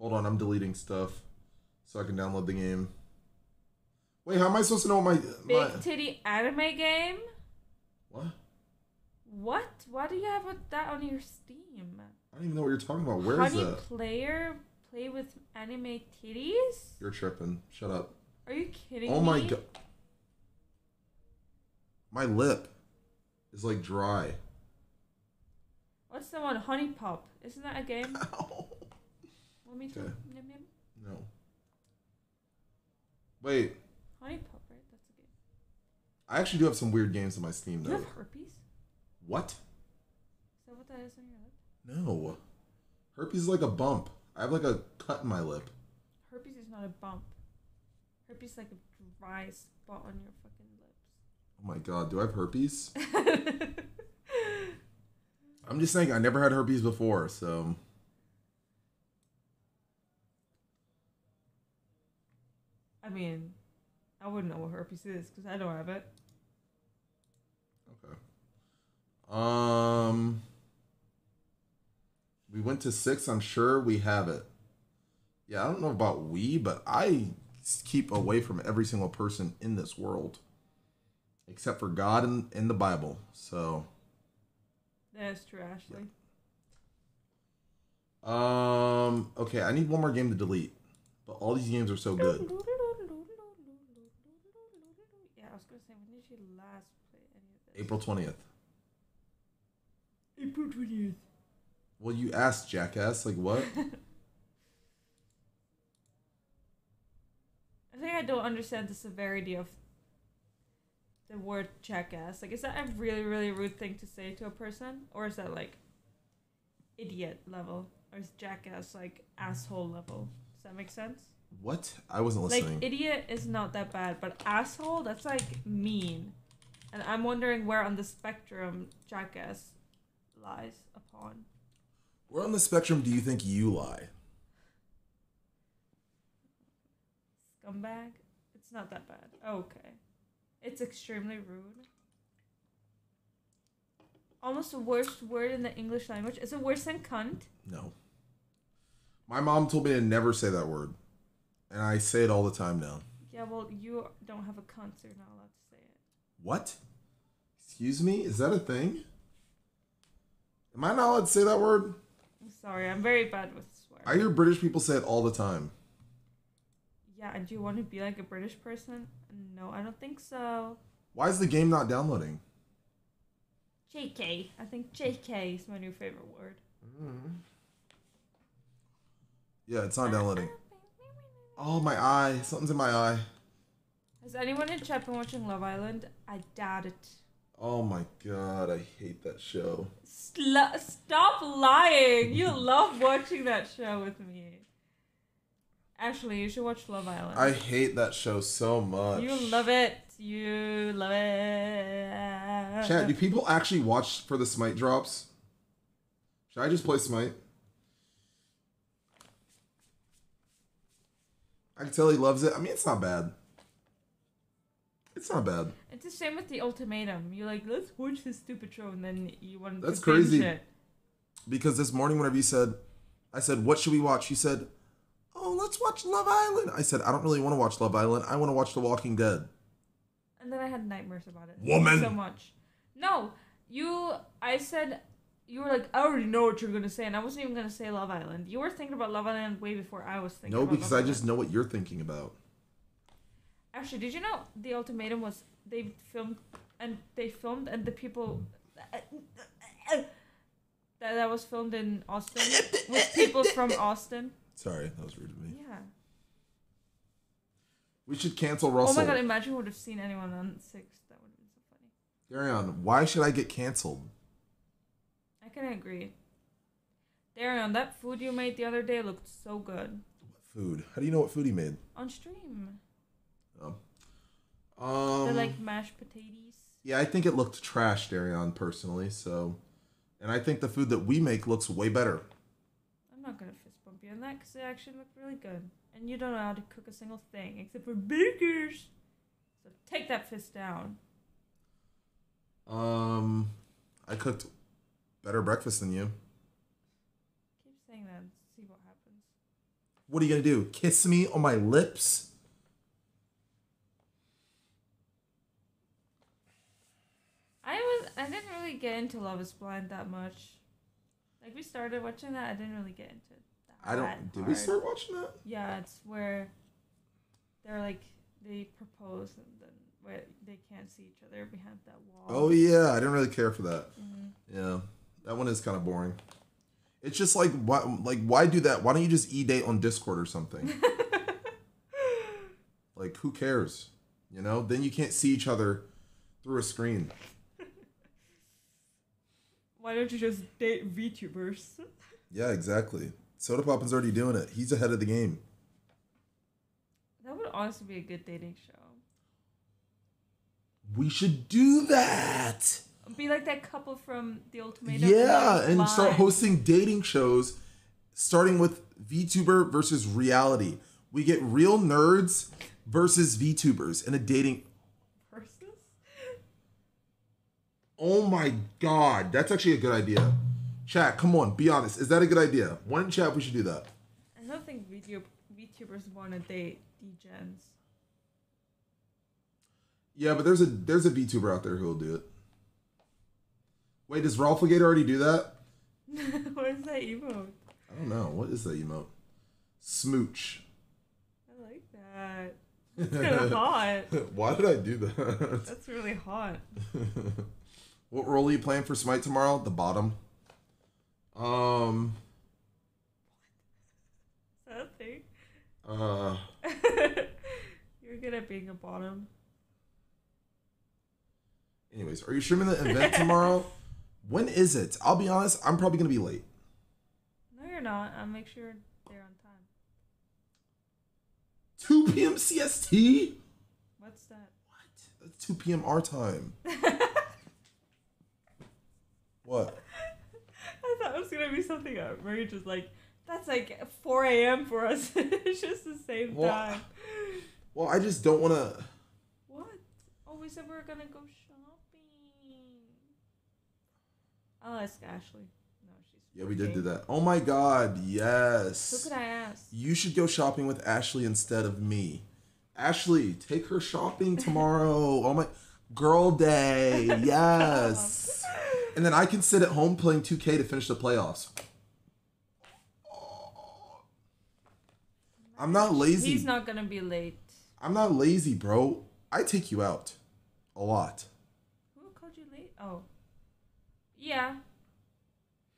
Hold on, I'm deleting stuff so I can download the game. Wait, how am I supposed to know what my Big my titty anime game? what? What? Why do you have a- that on your Steam? I don't even know what you're talking about. Where is Honey that? player play with anime titties? You're tripping. Shut up. Are you kidding Oh me? Oh my god. My lip. is like dry. What's the one? Honey Pop. Isn't that a game? Ow. Me to? Okay. Nim, nim? No. Wait, Honey Pop, right? That's a game. I actually do have some weird games on my Steam You though. have herpes? What? Is that what that is on your lip? No. Herpes is like a bump. I have like a cut in my lip. Herpes is not a bump. Herpes is like a dry spot on your fucking lips. Oh my god, do I have herpes? I'm just saying I never had herpes before, so I mean, I wouldn't know what herpes is because I don't have it. okay. Um We went to 6, I'm sure we have it. Yeah, I don't know about we, but I keep away from every single person in this world except for God and, and the Bible. So, That's true, Ashley. um okay, I need one more game to delete. But all these games are so good. Yeah, I was gonna say, when did you last play any of this? April 20th. April 20th. Well, you asked, jackass. Like, what? I think I don't understand the severity of the word jackass. Like, is that a really, really rude thing to say to a person? Or is that like idiot level? Or is jackass like asshole level? Does that make sense? What? I wasn't listening. Like, idiot is not that bad, but asshole, that's like mean. And I'm wondering where on the spectrum jackass lies upon. Where on the spectrum do you think you lie? Scumbag? It's not that bad. Oh, okay. It's extremely rude. Almost the worst word in the English language. Is it worse than cunt? No. My mom told me to never say that word. And I say it all the time now. Yeah, well, you don't have a cunt, so you're not allowed to say it. What? Excuse me? Is that a thing? Am I not allowed to say that word? I'm sorry, I'm very bad with swearing. I hear British people say it all the time. yeah, and do you want to be like a British person? No, I don't think so. Why is the game not downloading? JK. I think JK is my new favorite word. Hmm. Yeah, it's not downloading. Oh, my eye. Something's in my eye. Has anyone in chat been watching Love Island? I doubt it. Oh my god, I hate that show. Sl- stop lying! You love watching that show with me. Actually, you should watch Love Island. I hate that show so much. You love it. You love it. Chad, do people actually watch for the Smite drops? Should I just play Smite? I can tell he loves it. I mean, it's not bad. It's not bad. It's the same with the ultimatum. You're like, let's watch this stupid show, and then you want to binge crazy. It. Because this morning, whenever you said, I said, what should we watch? You said, oh, let's watch Love Island. I said, I don't really want to watch Love Island. I want to watch The Walking Dead. And then I had nightmares about it. Woman. So much. No, you. I said. You were like, I already know what you're gonna say, and I wasn't even gonna say Love Island. You were thinking about Love Island way before I was thinking. No, because Love I just know what you're thinking about. Actually, did you know the ultimatum was they filmed and they filmed and the people that that was filmed in Austin with people from Austin. Sorry, that was rude of me. Yeah. We should cancel Russel. Oh my god! Imagine we would have seen anyone on six. That would have been so funny. Carry on. Why should I get canceled? I can agree. Darion, that food you made the other day looked so good What food? How do you know what food he made? on stream. Oh. Um, They're like mashed potatoes. yeah, I think it looked trash, Darion, personally. So, and I think the food that we make looks way better. I'm not gonna fist bump you on that because it actually looked really good. And you don't know how to cook a single thing except for burgers. So take that fist down. Um, I cooked better breakfast than you. Keep saying that see what happens. What are you gonna do? Kiss me on my lips? I was I didn't really get into Love Is Blind that much. Like we started watching that, I didn't really get into it. That I don't. Did we start watching that? Yeah, it's where they're like they propose and then where they can't see each other behind that wall. Oh yeah, I didn't really care for that. Mhm. Yeah, that one is kind of boring. It's just like why, like why do that? Why don't you just e date on Discord or something? like who cares? You know, then you can't see each other through a screen. Why don't you just date VTubers? Yeah, exactly. Sodapoppin's already doing it. He's ahead of the game. That would honestly be a good dating show. We should do that. Be like that couple from the Ultimatum. Yeah, and start hosting dating shows, starting with VTuber versus reality. We get real nerds versus VTubers in a dating. Versus? Oh my god, that's actually a good idea. Chat, come on, be honest. Is that a good idea? One in chat, we should do that. I don't think VTube, VTubers want to date degens. Yeah, but there's a there's a VTuber out there who will do it. Wait, does Ralphagate already do that? what is that emote? I don't know. What is that emote? Smooch. I like that. It's kind of hot. Why did I do that? That's really hot. what role are you playing for Smite tomorrow? The bottom. Um. Is that thing? Uh. You're good at being a bottom. Anyways, are you streaming the event tomorrow? When is it? I'll be honest. I'm probably gonna be late. No, you're not. I'll make sure they're on time. 2 p.m. CST. What's that? What? That's 2 p.m. our time. What? I thought it was gonna be something outrageous, just like that's like 4 a.m. for us. it's just the same Well, time. Well, I just don't want to. What? Oh, we said we were gonna go shopping. Oh, I'll ask Ashley. No, she's. Yeah, we did do that. Oh my God, Yes. Who could I ask? You should go shopping with Ashley instead of me. Ashley, take her shopping tomorrow. oh my, girl day, yes. And then I can sit at home playing 2K to finish the playoffs. I'm not lazy. He's not gonna be late. I'm not lazy, bro. I take you out a lot. Who called you late? Oh. Yeah.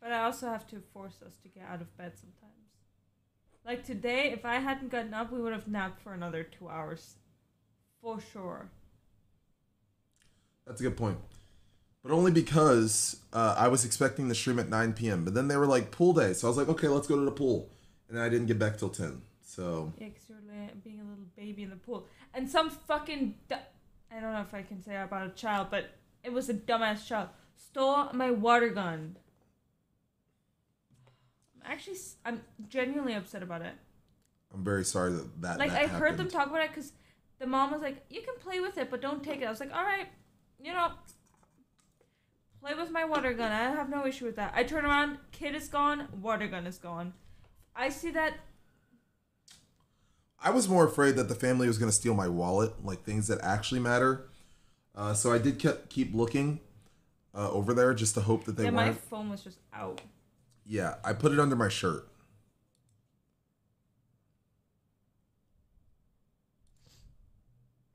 But I also have to force us to get out of bed sometimes. Like today, if I hadn't gotten up, we would have napped for another two hours. For sure. That's a good point. But only because uh, I was expecting the stream at 9 p.m. But then they were like pool day, so I was like, okay, let's go to the pool. And then I didn't get back till 10. So Yeah, because you're la- being a little baby in the pool. And some fucking. Du- I don't know if I can say about a child, but it was a dumbass child. Stole my water gun. I'm actually. I'm genuinely upset about it. I'm very sorry that that. like that I heard them talk about it because the mom was like, "You can play with it, but don't take it." I was like, "All right, you know, play with my water gun. I have no issue with that." I turn around, kid is gone, water gun is gone. I see that. I was more afraid that the family was going to steal my wallet, like things that actually matter. Uh, so I did kept, keep looking uh, over there just to hope that they yeah, my weren't. phone was just out. Yeah, I put it under my shirt.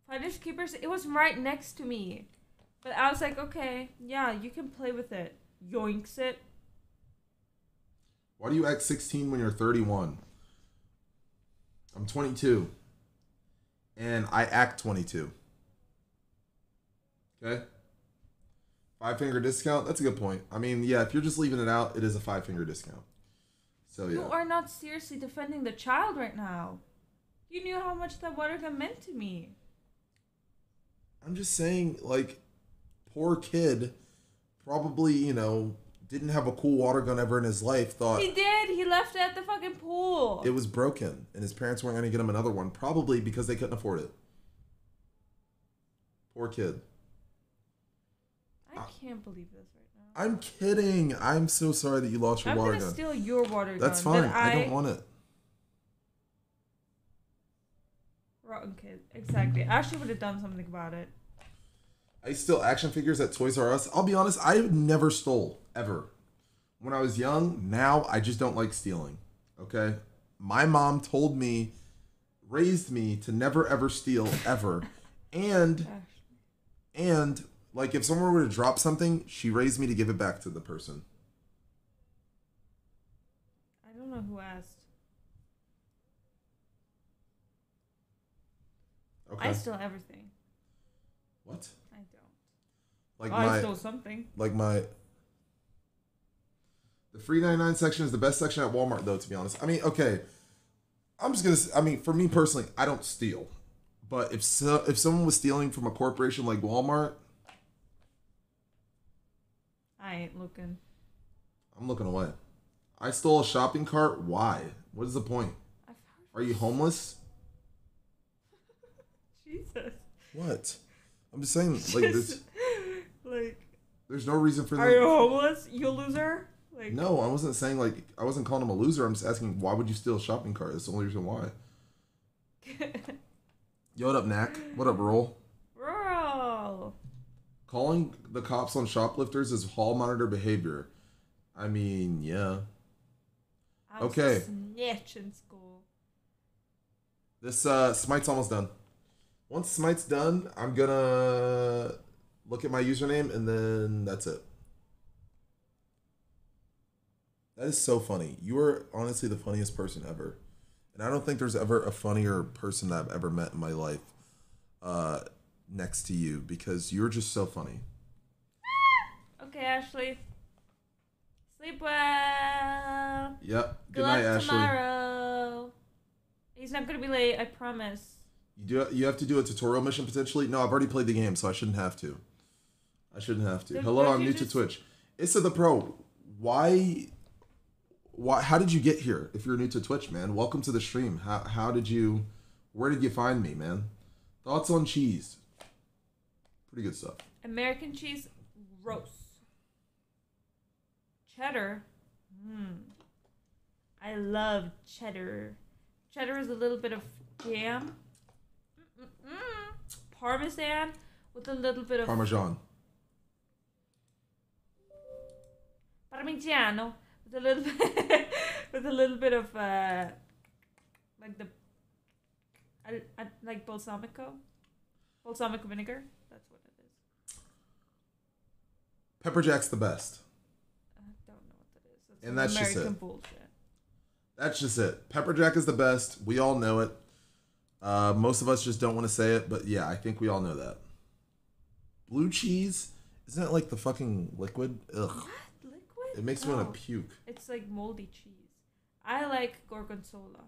Finders keepers. It was right next to me, but I was like, "Okay, yeah, you can play with it." Yoinks it. Why do you act 16 when you're 31? I'm 22. And I act 22. Okay? Five finger discount? That's a good point. I mean, yeah, if you're just leaving it out, it is a five finger discount. So, yeah. You are not seriously defending the child right now. You knew how much that water gun meant to me. I'm just saying, like, poor kid probably, you know, didn't have a cool water gun ever in his life, thought He did. He left it at the fucking pool. it was broken, and his parents weren't going to get him another one, probably because they couldn't afford it. Poor kid. I ah. can't believe this right now. I'm kidding. I'm so sorry that you lost your I'm water gonna gun. steal your water That's gun. fine. that I, don't want it. Rotten kid. Exactly. Ashley would have done something about it. I steal action figures at Toys R Us. I'll be honest, I never stole ever. When I was young, now I just don't like stealing. Okay? My mom told me, raised me to never ever steal ever. And. And like if someone were to drop something, she raised me to give it back to the person. I don't know who asked. Okay. I stole everything. what? I don't. Like oh, I my stole something. like my the free 99 section is the best section at Walmart though to be honest. I mean, okay. I'm just going to I mean, for me personally, I don't steal. But if so, if someone was stealing from a corporation like Walmart, I ain't looking. I'm looking away. I stole a shopping cart. Why? What is the point? Are you homeless? Jesus. What? I'm just saying, like, there's, Just, like, there's no reason for are you homeless? You loser? Like, No, I wasn't saying like I wasn't calling him a loser. I'm just asking why would you steal a shopping cart? That's the only reason why. Yo, what up, Knack? What up, Roll? Calling the cops on shoplifters is hall monitor behavior. I mean, yeah. I Okay. snitch in school. This uh Smite's almost done. Once Smite's done, I'm gonna look at my username and then that's it. That is so funny. You are honestly the funniest person ever. And I don't think there's ever a funnier person that I've ever met in my life uh next to you because you're just so funny. Okay, Ashley. Sleep well. Yep. Good, Good night, Ashley. tomorrow. He's not gonna be late. I promise. You do you have to do a tutorial mission potentially? No, I've already played the game, so I shouldn't have to. I shouldn't have to. Then Hello, I'm new just- to Twitch. Issa the Pro, why why how did you get here if you're new to Twitch, man? Welcome to the stream. How how did you where did you find me, man? Thoughts on cheese? Pretty good stuff. American cheese roast. Cheddar. Mmm. I love cheddar. Cheddar is a little bit of jam. Mm-mm-mm. Parmesan with a little bit of Parmesan. Parmigiano with a little bit with a little bit of uh like the I, I, like balsamico balsamic vinegar that's what it is Pepper Jack's the best. I don't know what that is that's And that's just American it. bullshit That's just it. Pepper Jack is the best. We all know it. Uh, most of us just don't want to say it, but yeah, I think we all know that. Blue cheese isn't it like the fucking liquid? Ugh, what liquid it makes me want to puke. it's like moldy cheese I like gorgonzola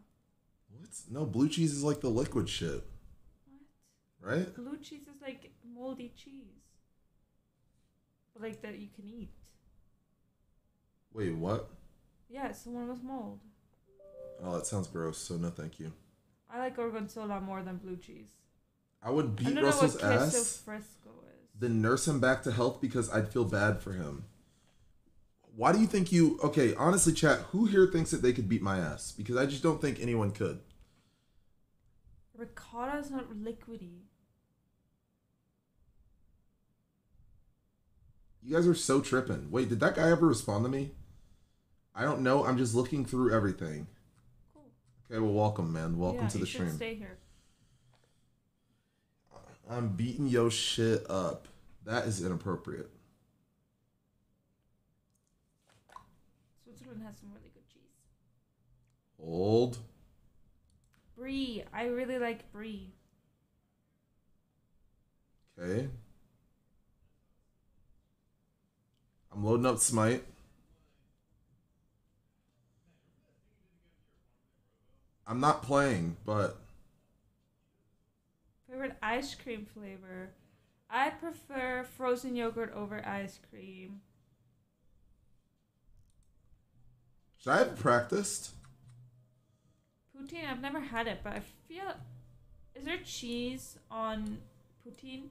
What? No, blue cheese is like the liquid shit, what right? blue cheese is like moldy cheese like that you can eat Wait, what? yeah one with mold Oh, that sounds gross. So no, thank you. I like gorgonzola more than blue cheese. I would I beat don't know Russel's ass, fresco is. then nurse him back to health because I'd feel bad for him. Why do you think you? Okay, honestly, chat. Who here thinks that they could beat my ass? Because I just don't think anyone could. Ricotta is not liquidy. You guys are so tripping. Wait, did that guy ever respond to me? I don't know. I'm just looking through everything. Cool. Okay, well, welcome, man. Welcome yeah, to the you should stream. Stay here. I'm beating yo shit up. That is inappropriate. Switzerland has some really good cheese. Old. Brie, I really like brie. Okay. I'm loading up Smite. I'm not playing, but Favorite ice cream flavor? I prefer frozen yogurt over ice cream. should I have practiced? Poutine, I've never had it, but I feel. Is there cheese on poutine?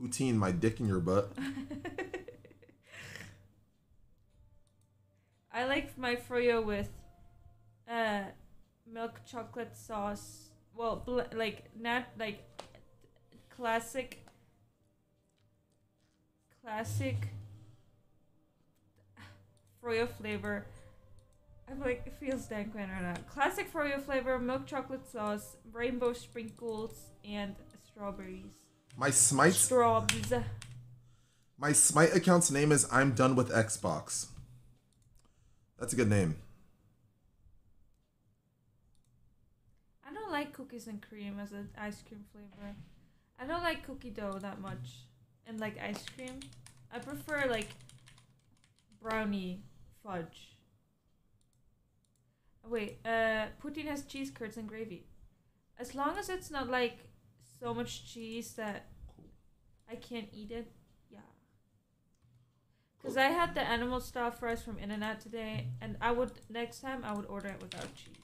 Poutine, my dick in your butt. I like my froyo with uh, milk chocolate sauce. Well, like not like classic, classic froyo flavor. I'm like it feels dank right now. Classic froyo flavor, milk chocolate sauce, rainbow sprinkles, and strawberries. My Smite Straws. my Smite account's name is I'm done with Xbox. That's a good name. I don't like cookies and cream as an ice cream flavor. I don't like cookie dough that much. And like ice cream. I prefer like brownie fudge. Oh, Wait, uh poutine has cheese curds and gravy. As long as it's not like so much cheese that I can't eat it, yeah. Cause I had the animal style fries from In and Out today, and I would next time I would order it without cheese.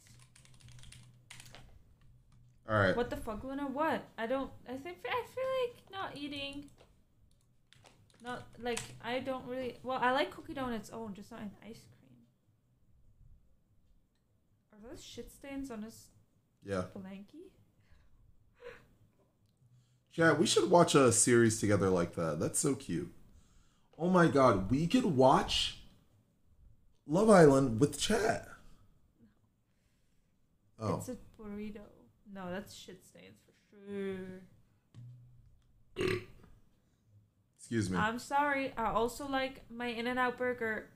All right. What the fuck, Luna? What? I don't. I think I feel like not eating. Not like I don't really. Well, I like cookie dough on its own, just not in ice cream. Are those shit stains on his Yeah. blankie? Yeah, we should watch a series together like that. That's so cute. Oh my god, we could watch Love Island with chat. Oh. It's a burrito. No, that's shit stains for sure. Excuse me. I'm sorry. I also like my In and Out burger,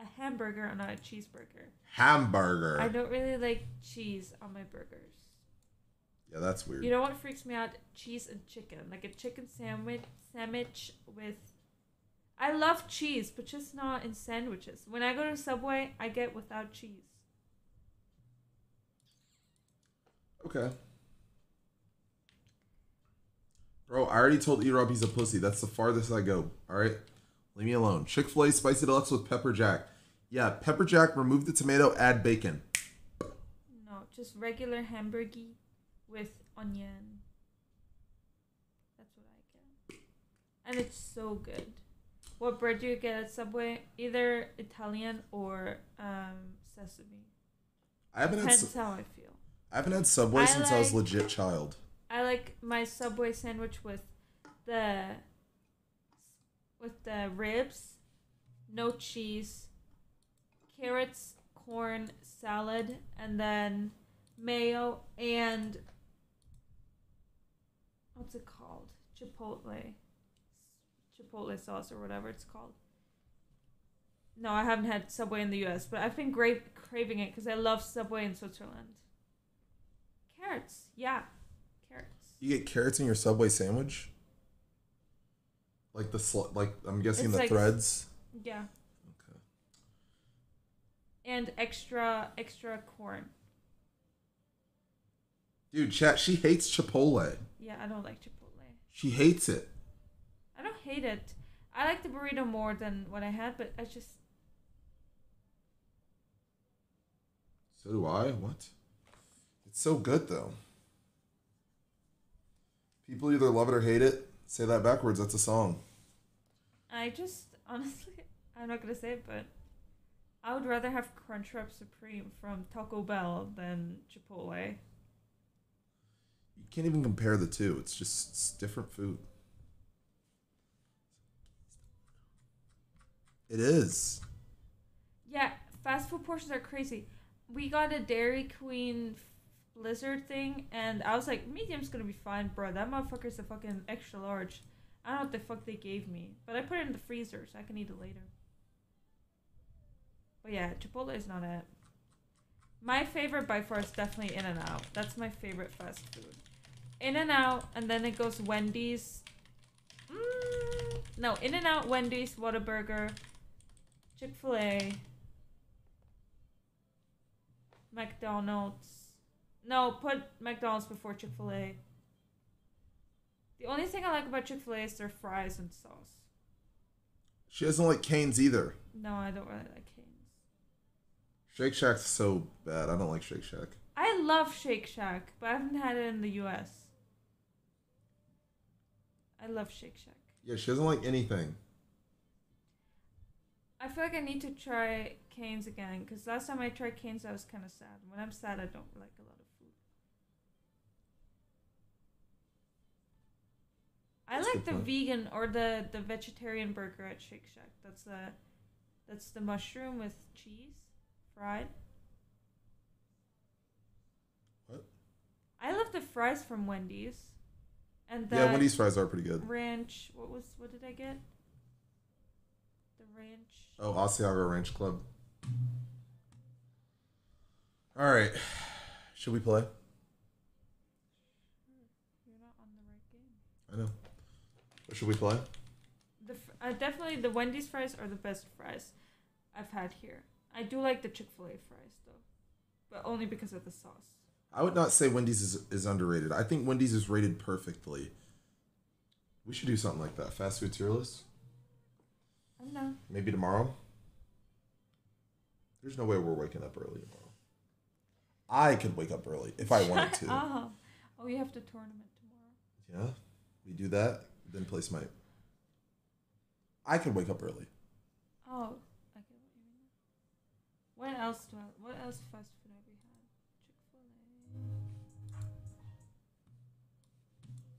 a hamburger and not a cheeseburger. Hamburger. I don't really like cheese on my burgers. yeah, that's weird. You know what freaks me out? Cheese and chicken. Like a chicken sandwich sandwich with I love cheese, but just not in sandwiches. When I go to Subway, I get without cheese. Okay. Bro, I already told E Rob he's a pussy. That's the farthest I go. Alright? Leave me alone. Chick fil A spicy deluxe with pepper jack. Yeah, pepper jack, remove the tomato, add bacon. No, just regular hamburger with onion. That's what I get. And it's so good. What bread do you get at Subway? Either Italian or um, sesame. I haven't had Depends su- how I feel. I haven't had Subway I since I was like- legit child. I like my Subway sandwich with the with the ribs, no cheese, carrots, corn, salad, and then mayo and what's it called? Chipotle. Chipotle sauce or whatever it's called. No, I haven't had Subway in the US, but I've been great craving it because I love Subway in Switzerland. Carrots, yeah, carrots. You get carrots in your Subway sandwich? Like the sl- like I'm guessing It's the like- threads. Yeah, Okay. and extra extra corn. Dude, chat, she hates Chipotle. Yeah, I don't like Chipotle. She hates it. I don't hate it. I like the burrito more than what I had, but I just So do I. What? It's so good though. People either love it or hate it. Say that backwards. That's a song. I just honestly I'm not gonna say it, but I would rather have Crunchwrap Supreme from Taco Bell than Chipotle. You can't even compare the two. It's just it's different food. It is. Yeah, fast food portions are crazy. We got a Dairy Queen Blizzard thing, and I was like, medium's gonna be fine, bro. That motherfucker's a fucking extra large. I don't know what the fuck they gave me, but I put it in the freezer so I can eat it later. But yeah, Chipotle is not it. My favorite by far is definitely In and Out. That's my favorite fast food. In and Out, and then it goes Wendy's. Mm, no, In and Out, Wendy's, Whataburger, Chick Fil A, McDonald's. No, put McDonald's before Chick Fil A. The only thing I like about Chick Fil A is their fries and sauce. She doesn't like Canes either. No, I don't really like Cane's. Shake Shack's so bad. I don't like Shake Shack. I love Shake Shack, but I haven't had it in the U.S. I love Shake Shack. Yeah, she doesn't like anything. I feel like I need to try Cane's again because last time I tried Cane's, I was kind of sad. When I'm sad, I don't like a lot of food. I That's like the point. vegan or the the vegetarian burger at Shake Shack. That's the that's the mushroom with cheese fried. What? I love the fries from Wendy's, And the Yeah, Wendy's fries are pretty good. ranch. What was? What did I get? Ranch. Oh, Asiago Ranch Club. All right. Should we play? You're not on the right game. I know. What should we play? The uh, definitely the Wendy's fries are the best fries I've had here. I do like the Chick Fil A fries though, but only because of the sauce. I would not say Wendy's is, is underrated. I think Wendy's is rated perfectly. We should do something like that. Fast food tier list. I don't know. Maybe tomorrow. There's no way we're waking up early tomorrow. I could wake up early if I wanted to. oh, oh, you have the tournament tomorrow. Yeah, we do that. Then play Smite. I could wake up early. Oh, I get what you mean. What else do I? What else fast food have we had? Chick Fil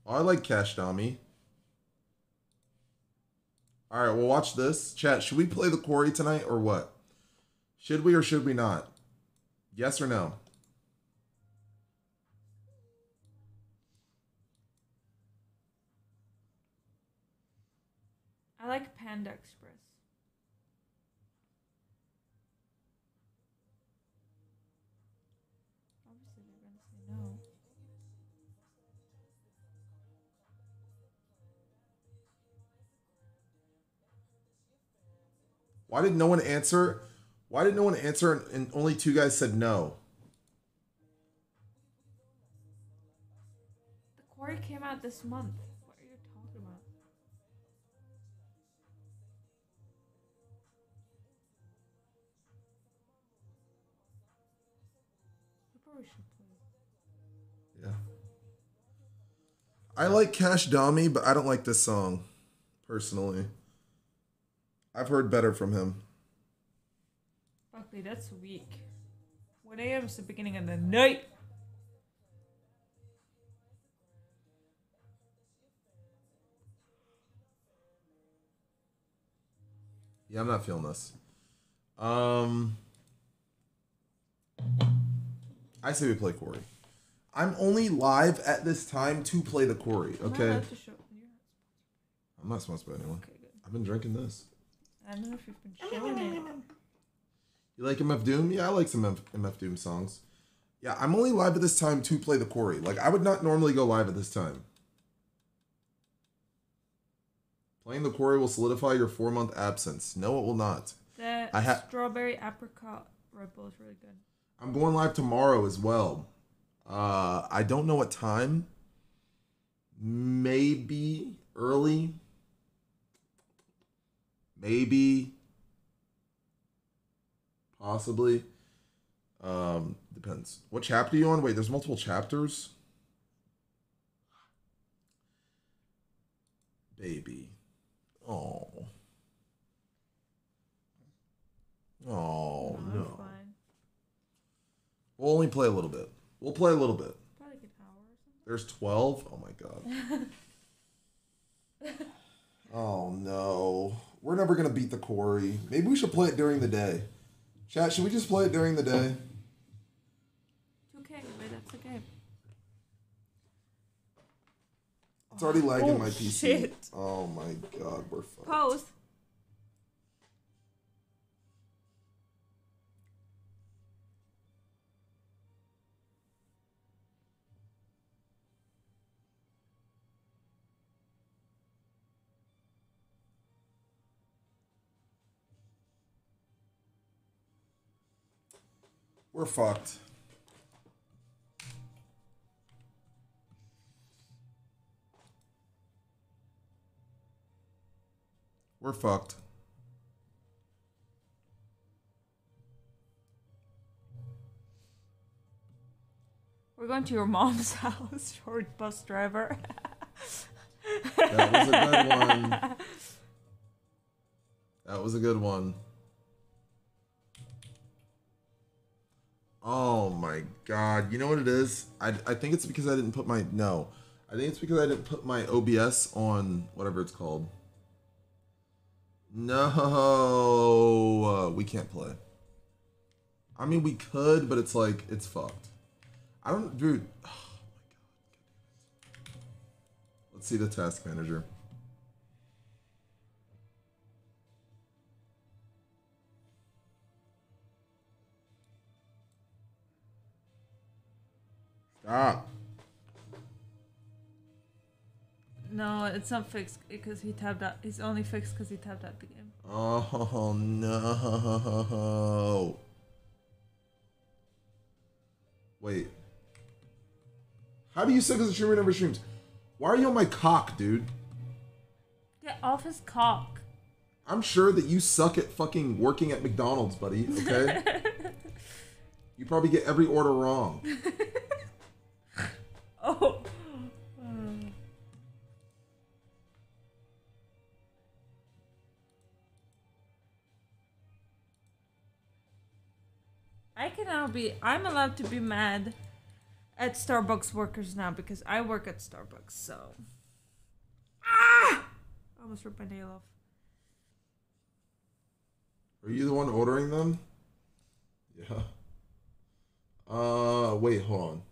A. Oh, I like Cash Dami. All right, well, watch this. Chat, should we play the quarry tonight or what? Should we or should we not? Yes or no? I like Panda Express. Why did no one answer? Why did no one answer and, and only two guys said no? The quarry came out this month. What are you talking about? We probably should play. Yeah. I like Cash Dami, but I don't like this song, personally. I've heard better from him. Buckley, that's weak. 1 a.m. is the beginning of the night. Yeah, I'm not feeling this. Um, I say we play Quarry. I'm only live at this time to play the I Okay, allowed to show- you're I'm not sponsored by anyone. Okay, good. I've been drinking this. I don't know if you've been showing it. You like MF Doom? Yeah, I like some MF, MF Doom songs. Yeah, I'm only live at this time to play the Quarry. Like, I would not normally go live at this time. Playing the Quarry will solidify your four month absence. No, it will not. The I ha- strawberry apricot Red Bull is really good. I'm going live tomorrow as well. Uh, I don't know what time. Maybe early. Maybe. Possibly. Um, depends. What chapter are you on? Wait, there's multiple chapters. Baby. Oh. Oh no. fine. We'll only play a little bit. We'll play a little bit. Probably like an hour or something. There's 12. Oh my god. oh no. We're never going to beat the quarry. Maybe we should play it during the day. Chat, should we just play it during the day? 2K, wait, that's okay. It's already lagging Oh, my PC. shit. Oh my god, we're fucked. Pose. We're fucked. We're fucked. We're going to your mom's house, short bus driver. That was a good one. That was a good one. Oh my god. You know what it is? I, I think it's because I didn't put my no. I think it's because I didn't put my OBS on whatever it's called. No, uh, we can't play. I mean, we could, but it's like it's fucked. I don't, dude. Oh my god. Let's see the task manager. Stop. No, it's not fixed eh, because he tapped out. It's only fixed because he tapped out the game. Oh no. Wait. How do you suck as a streamer never streams? Why are you on my cock, dude? Get off his cock. I'm sure that you suck at fucking working at McDonald's, buddy, okay? you probably get every order wrong. Oh. I can now be. I'm allowed to be mad at Starbucks workers now because I work at Starbucks. So. Ah! I almost ripped my nail off. Are you the one ordering them? Yeah. Uh, wait, hold on.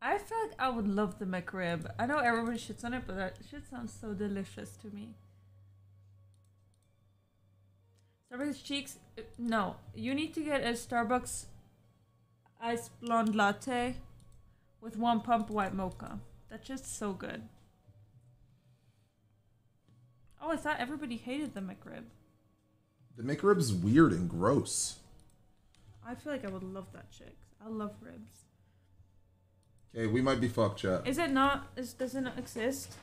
I feel like I would love the McRib. I know everybody shits on it, but that shit sounds so delicious to me. Starbucks cheeks? Uh, No, you need to get a Starbucks iced blonde latte with one pump white mocha. That's just so good. Oh, I thought everybody hated the McRib. The McRib's weird and gross. I feel like I would love that shit. I love ribs. Okay, we might be fucked, chat. Is it not? Is does it not exist?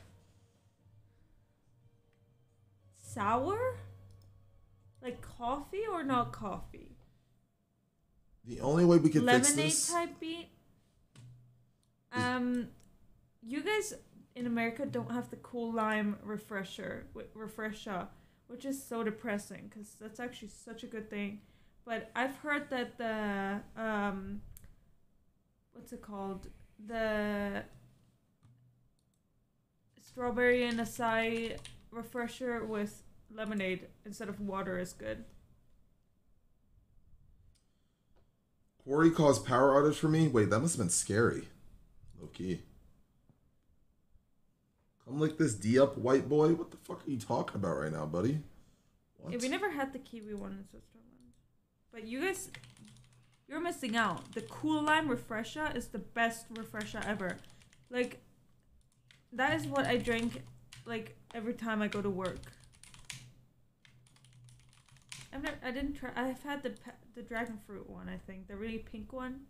Sour? Like coffee or not coffee? The only way we could fix Lemonade this. type beat. Um, you guys in America don't have the cool lime refresher, refresher, which is so depressing because that's actually such a good thing. But I've heard that the um, what's it called? The strawberry and acai refresher with lemonade instead of water is good. Quarry caused power outage for me. Wait, that must have been scary. Low key. Come lick this D up, white boy. What the fuck are you talking about right now, buddy? What? Yeah, we never had the kiwi one in Switzerland. But you guys, you're missing out. The Cool Lime Refresher is the best refresher ever. Like, that is what I drink, like, every time I go to work. I've never, I didn't try, I've had the, the dragon fruit one, I think. The really pink one.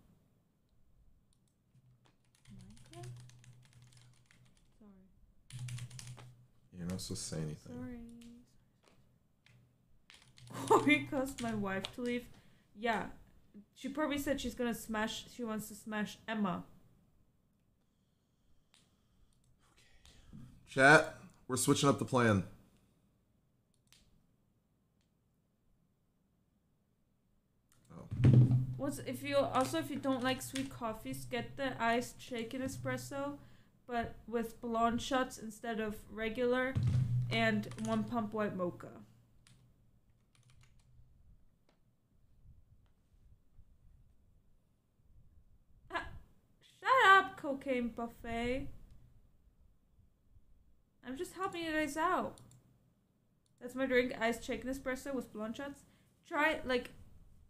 Minecraft? Sorry. You're not supposed to say anything. Sorry. Quarry caused my wife to leave. Yeah. She probably said she's gonna smash she wants to smash Emma. Chat, we're switching up the plan. Oh. What's if you also if you don't like sweet coffees, get the iced shaken espresso, but with blonde shots instead of regular and one pump white mocha. Ah, shut up, cocaine buffet. I'm just helping you guys out. That's my drink, iced shaken espresso with blonde shots. Try like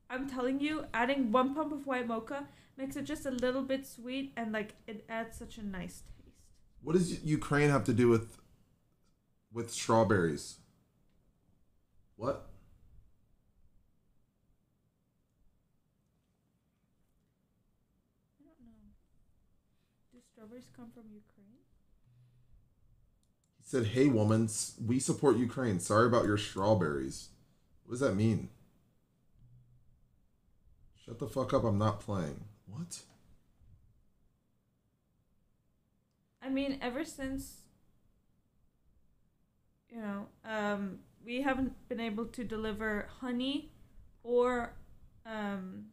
I'm telling you, adding one pump of white mocha makes it just a little bit sweet and like it adds such a nice taste. What does Ukraine have to do with with strawberries? What? I don't know. Do come from Ukraine? He said, "Hey, woman, we support Ukraine. Sorry about your strawberries." What does that mean? Shut the fuck up. I'm not playing. What? I mean, ever since you know, um, we haven't been able to deliver honey or um,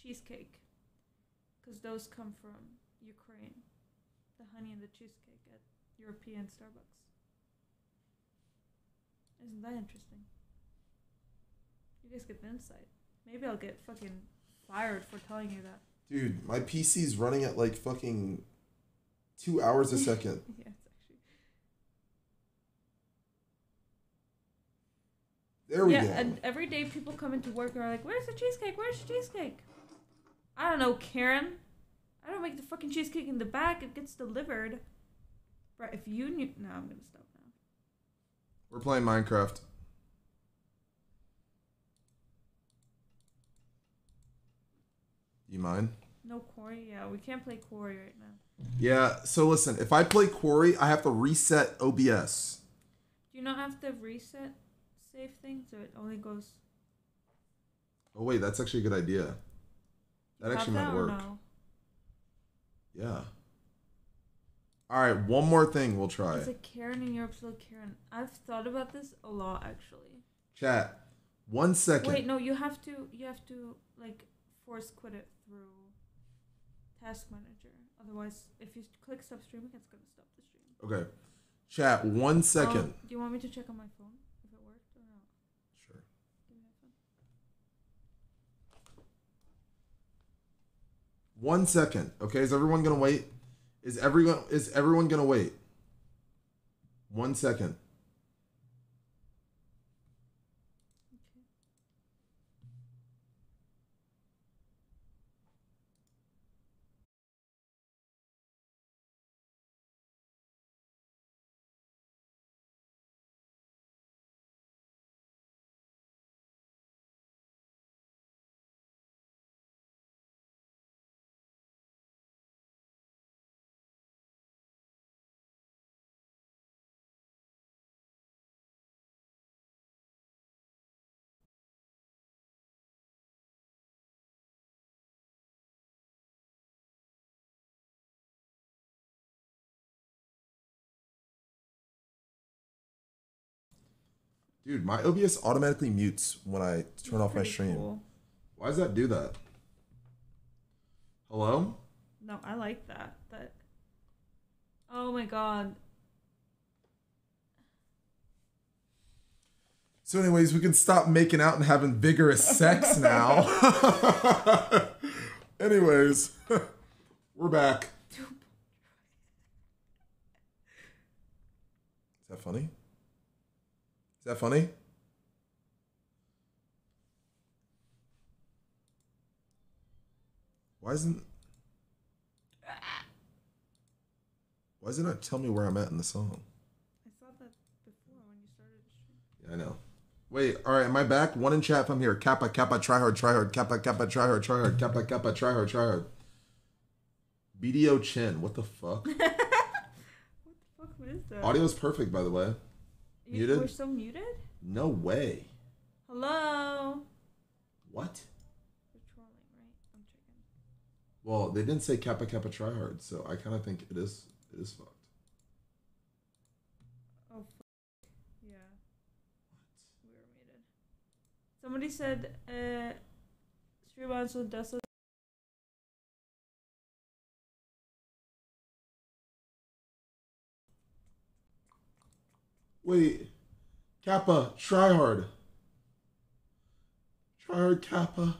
cheesecake because those come from Ukraine. The honey and the cheesecake at European Starbucks. Isn't that interesting? You guys get the insight. Maybe I'll get fucking fired for telling you that. Dude, my PC's running at like fucking two hours a second. Yeah, it's actually. There we go. yeah, go. and every day people come into work and are like, "Where's the cheesecake? Where's the cheesecake?" I don't know, Karen. I don't make the fucking cheesecake in the back. It gets delivered. Right? If you knew, no, I'm gonna stop now. We're playing Minecraft. You mind? No quarry. Yeah, we can't play quarry right now. Yeah, so listen, if I play Quarry, I have to reset OBS. Do you not have to reset save things, or it only goes? Oh wait, that's actually a good idea. That actually might work. No? Yeah. All right, one more thing we'll try. It's a Karen in Europe, still Karen. I've thought about this a lot actually. Chat. One second. Wait, no, you have to you have to like force quit it through Task Manager. Otherwise, if you click stop streaming, it's gonna stop the stream. Okay. Chat, one second. Um, do you want me to check on my phone if it worked or not? Sure. Give me that phone. One second. Okay, is everyone gonna wait? Is everyone is everyone gonna wait? One second. Dude, my OBS automatically mutes when I turn off my Pretty stream. cool. Why does that do that? Hello? No, I like that. That. Oh my god. So, anyways, we can stop making out and having vigorous sex now. anyways, we're back. Is that funny? Is that funny? Why isn't Why does it not tell me where I'm at in the song? I saw that before when you started. Yeah, I know. Wait, all right, am I back? One in chat from here. Kappa, Kappa, try hard, try hard. Kappa, Kappa, try hard, try hard. Kappa, Kappa, try hard, try hard. BDO Chin, what the fuck? What the fuck? What is that? Audio's perfect, by the way. You- muted? We're still muted. No way. Hello. What? We're trolling, right? I'm checking. Well, they didn't say Kappa, Kappa, try hard, so I kind of think it is it is fucked. Oh, fuck. Yeah. What? We were muted. Somebody said, uh, stream on so Wait, Kappa, try hard. Try hard, Kappa.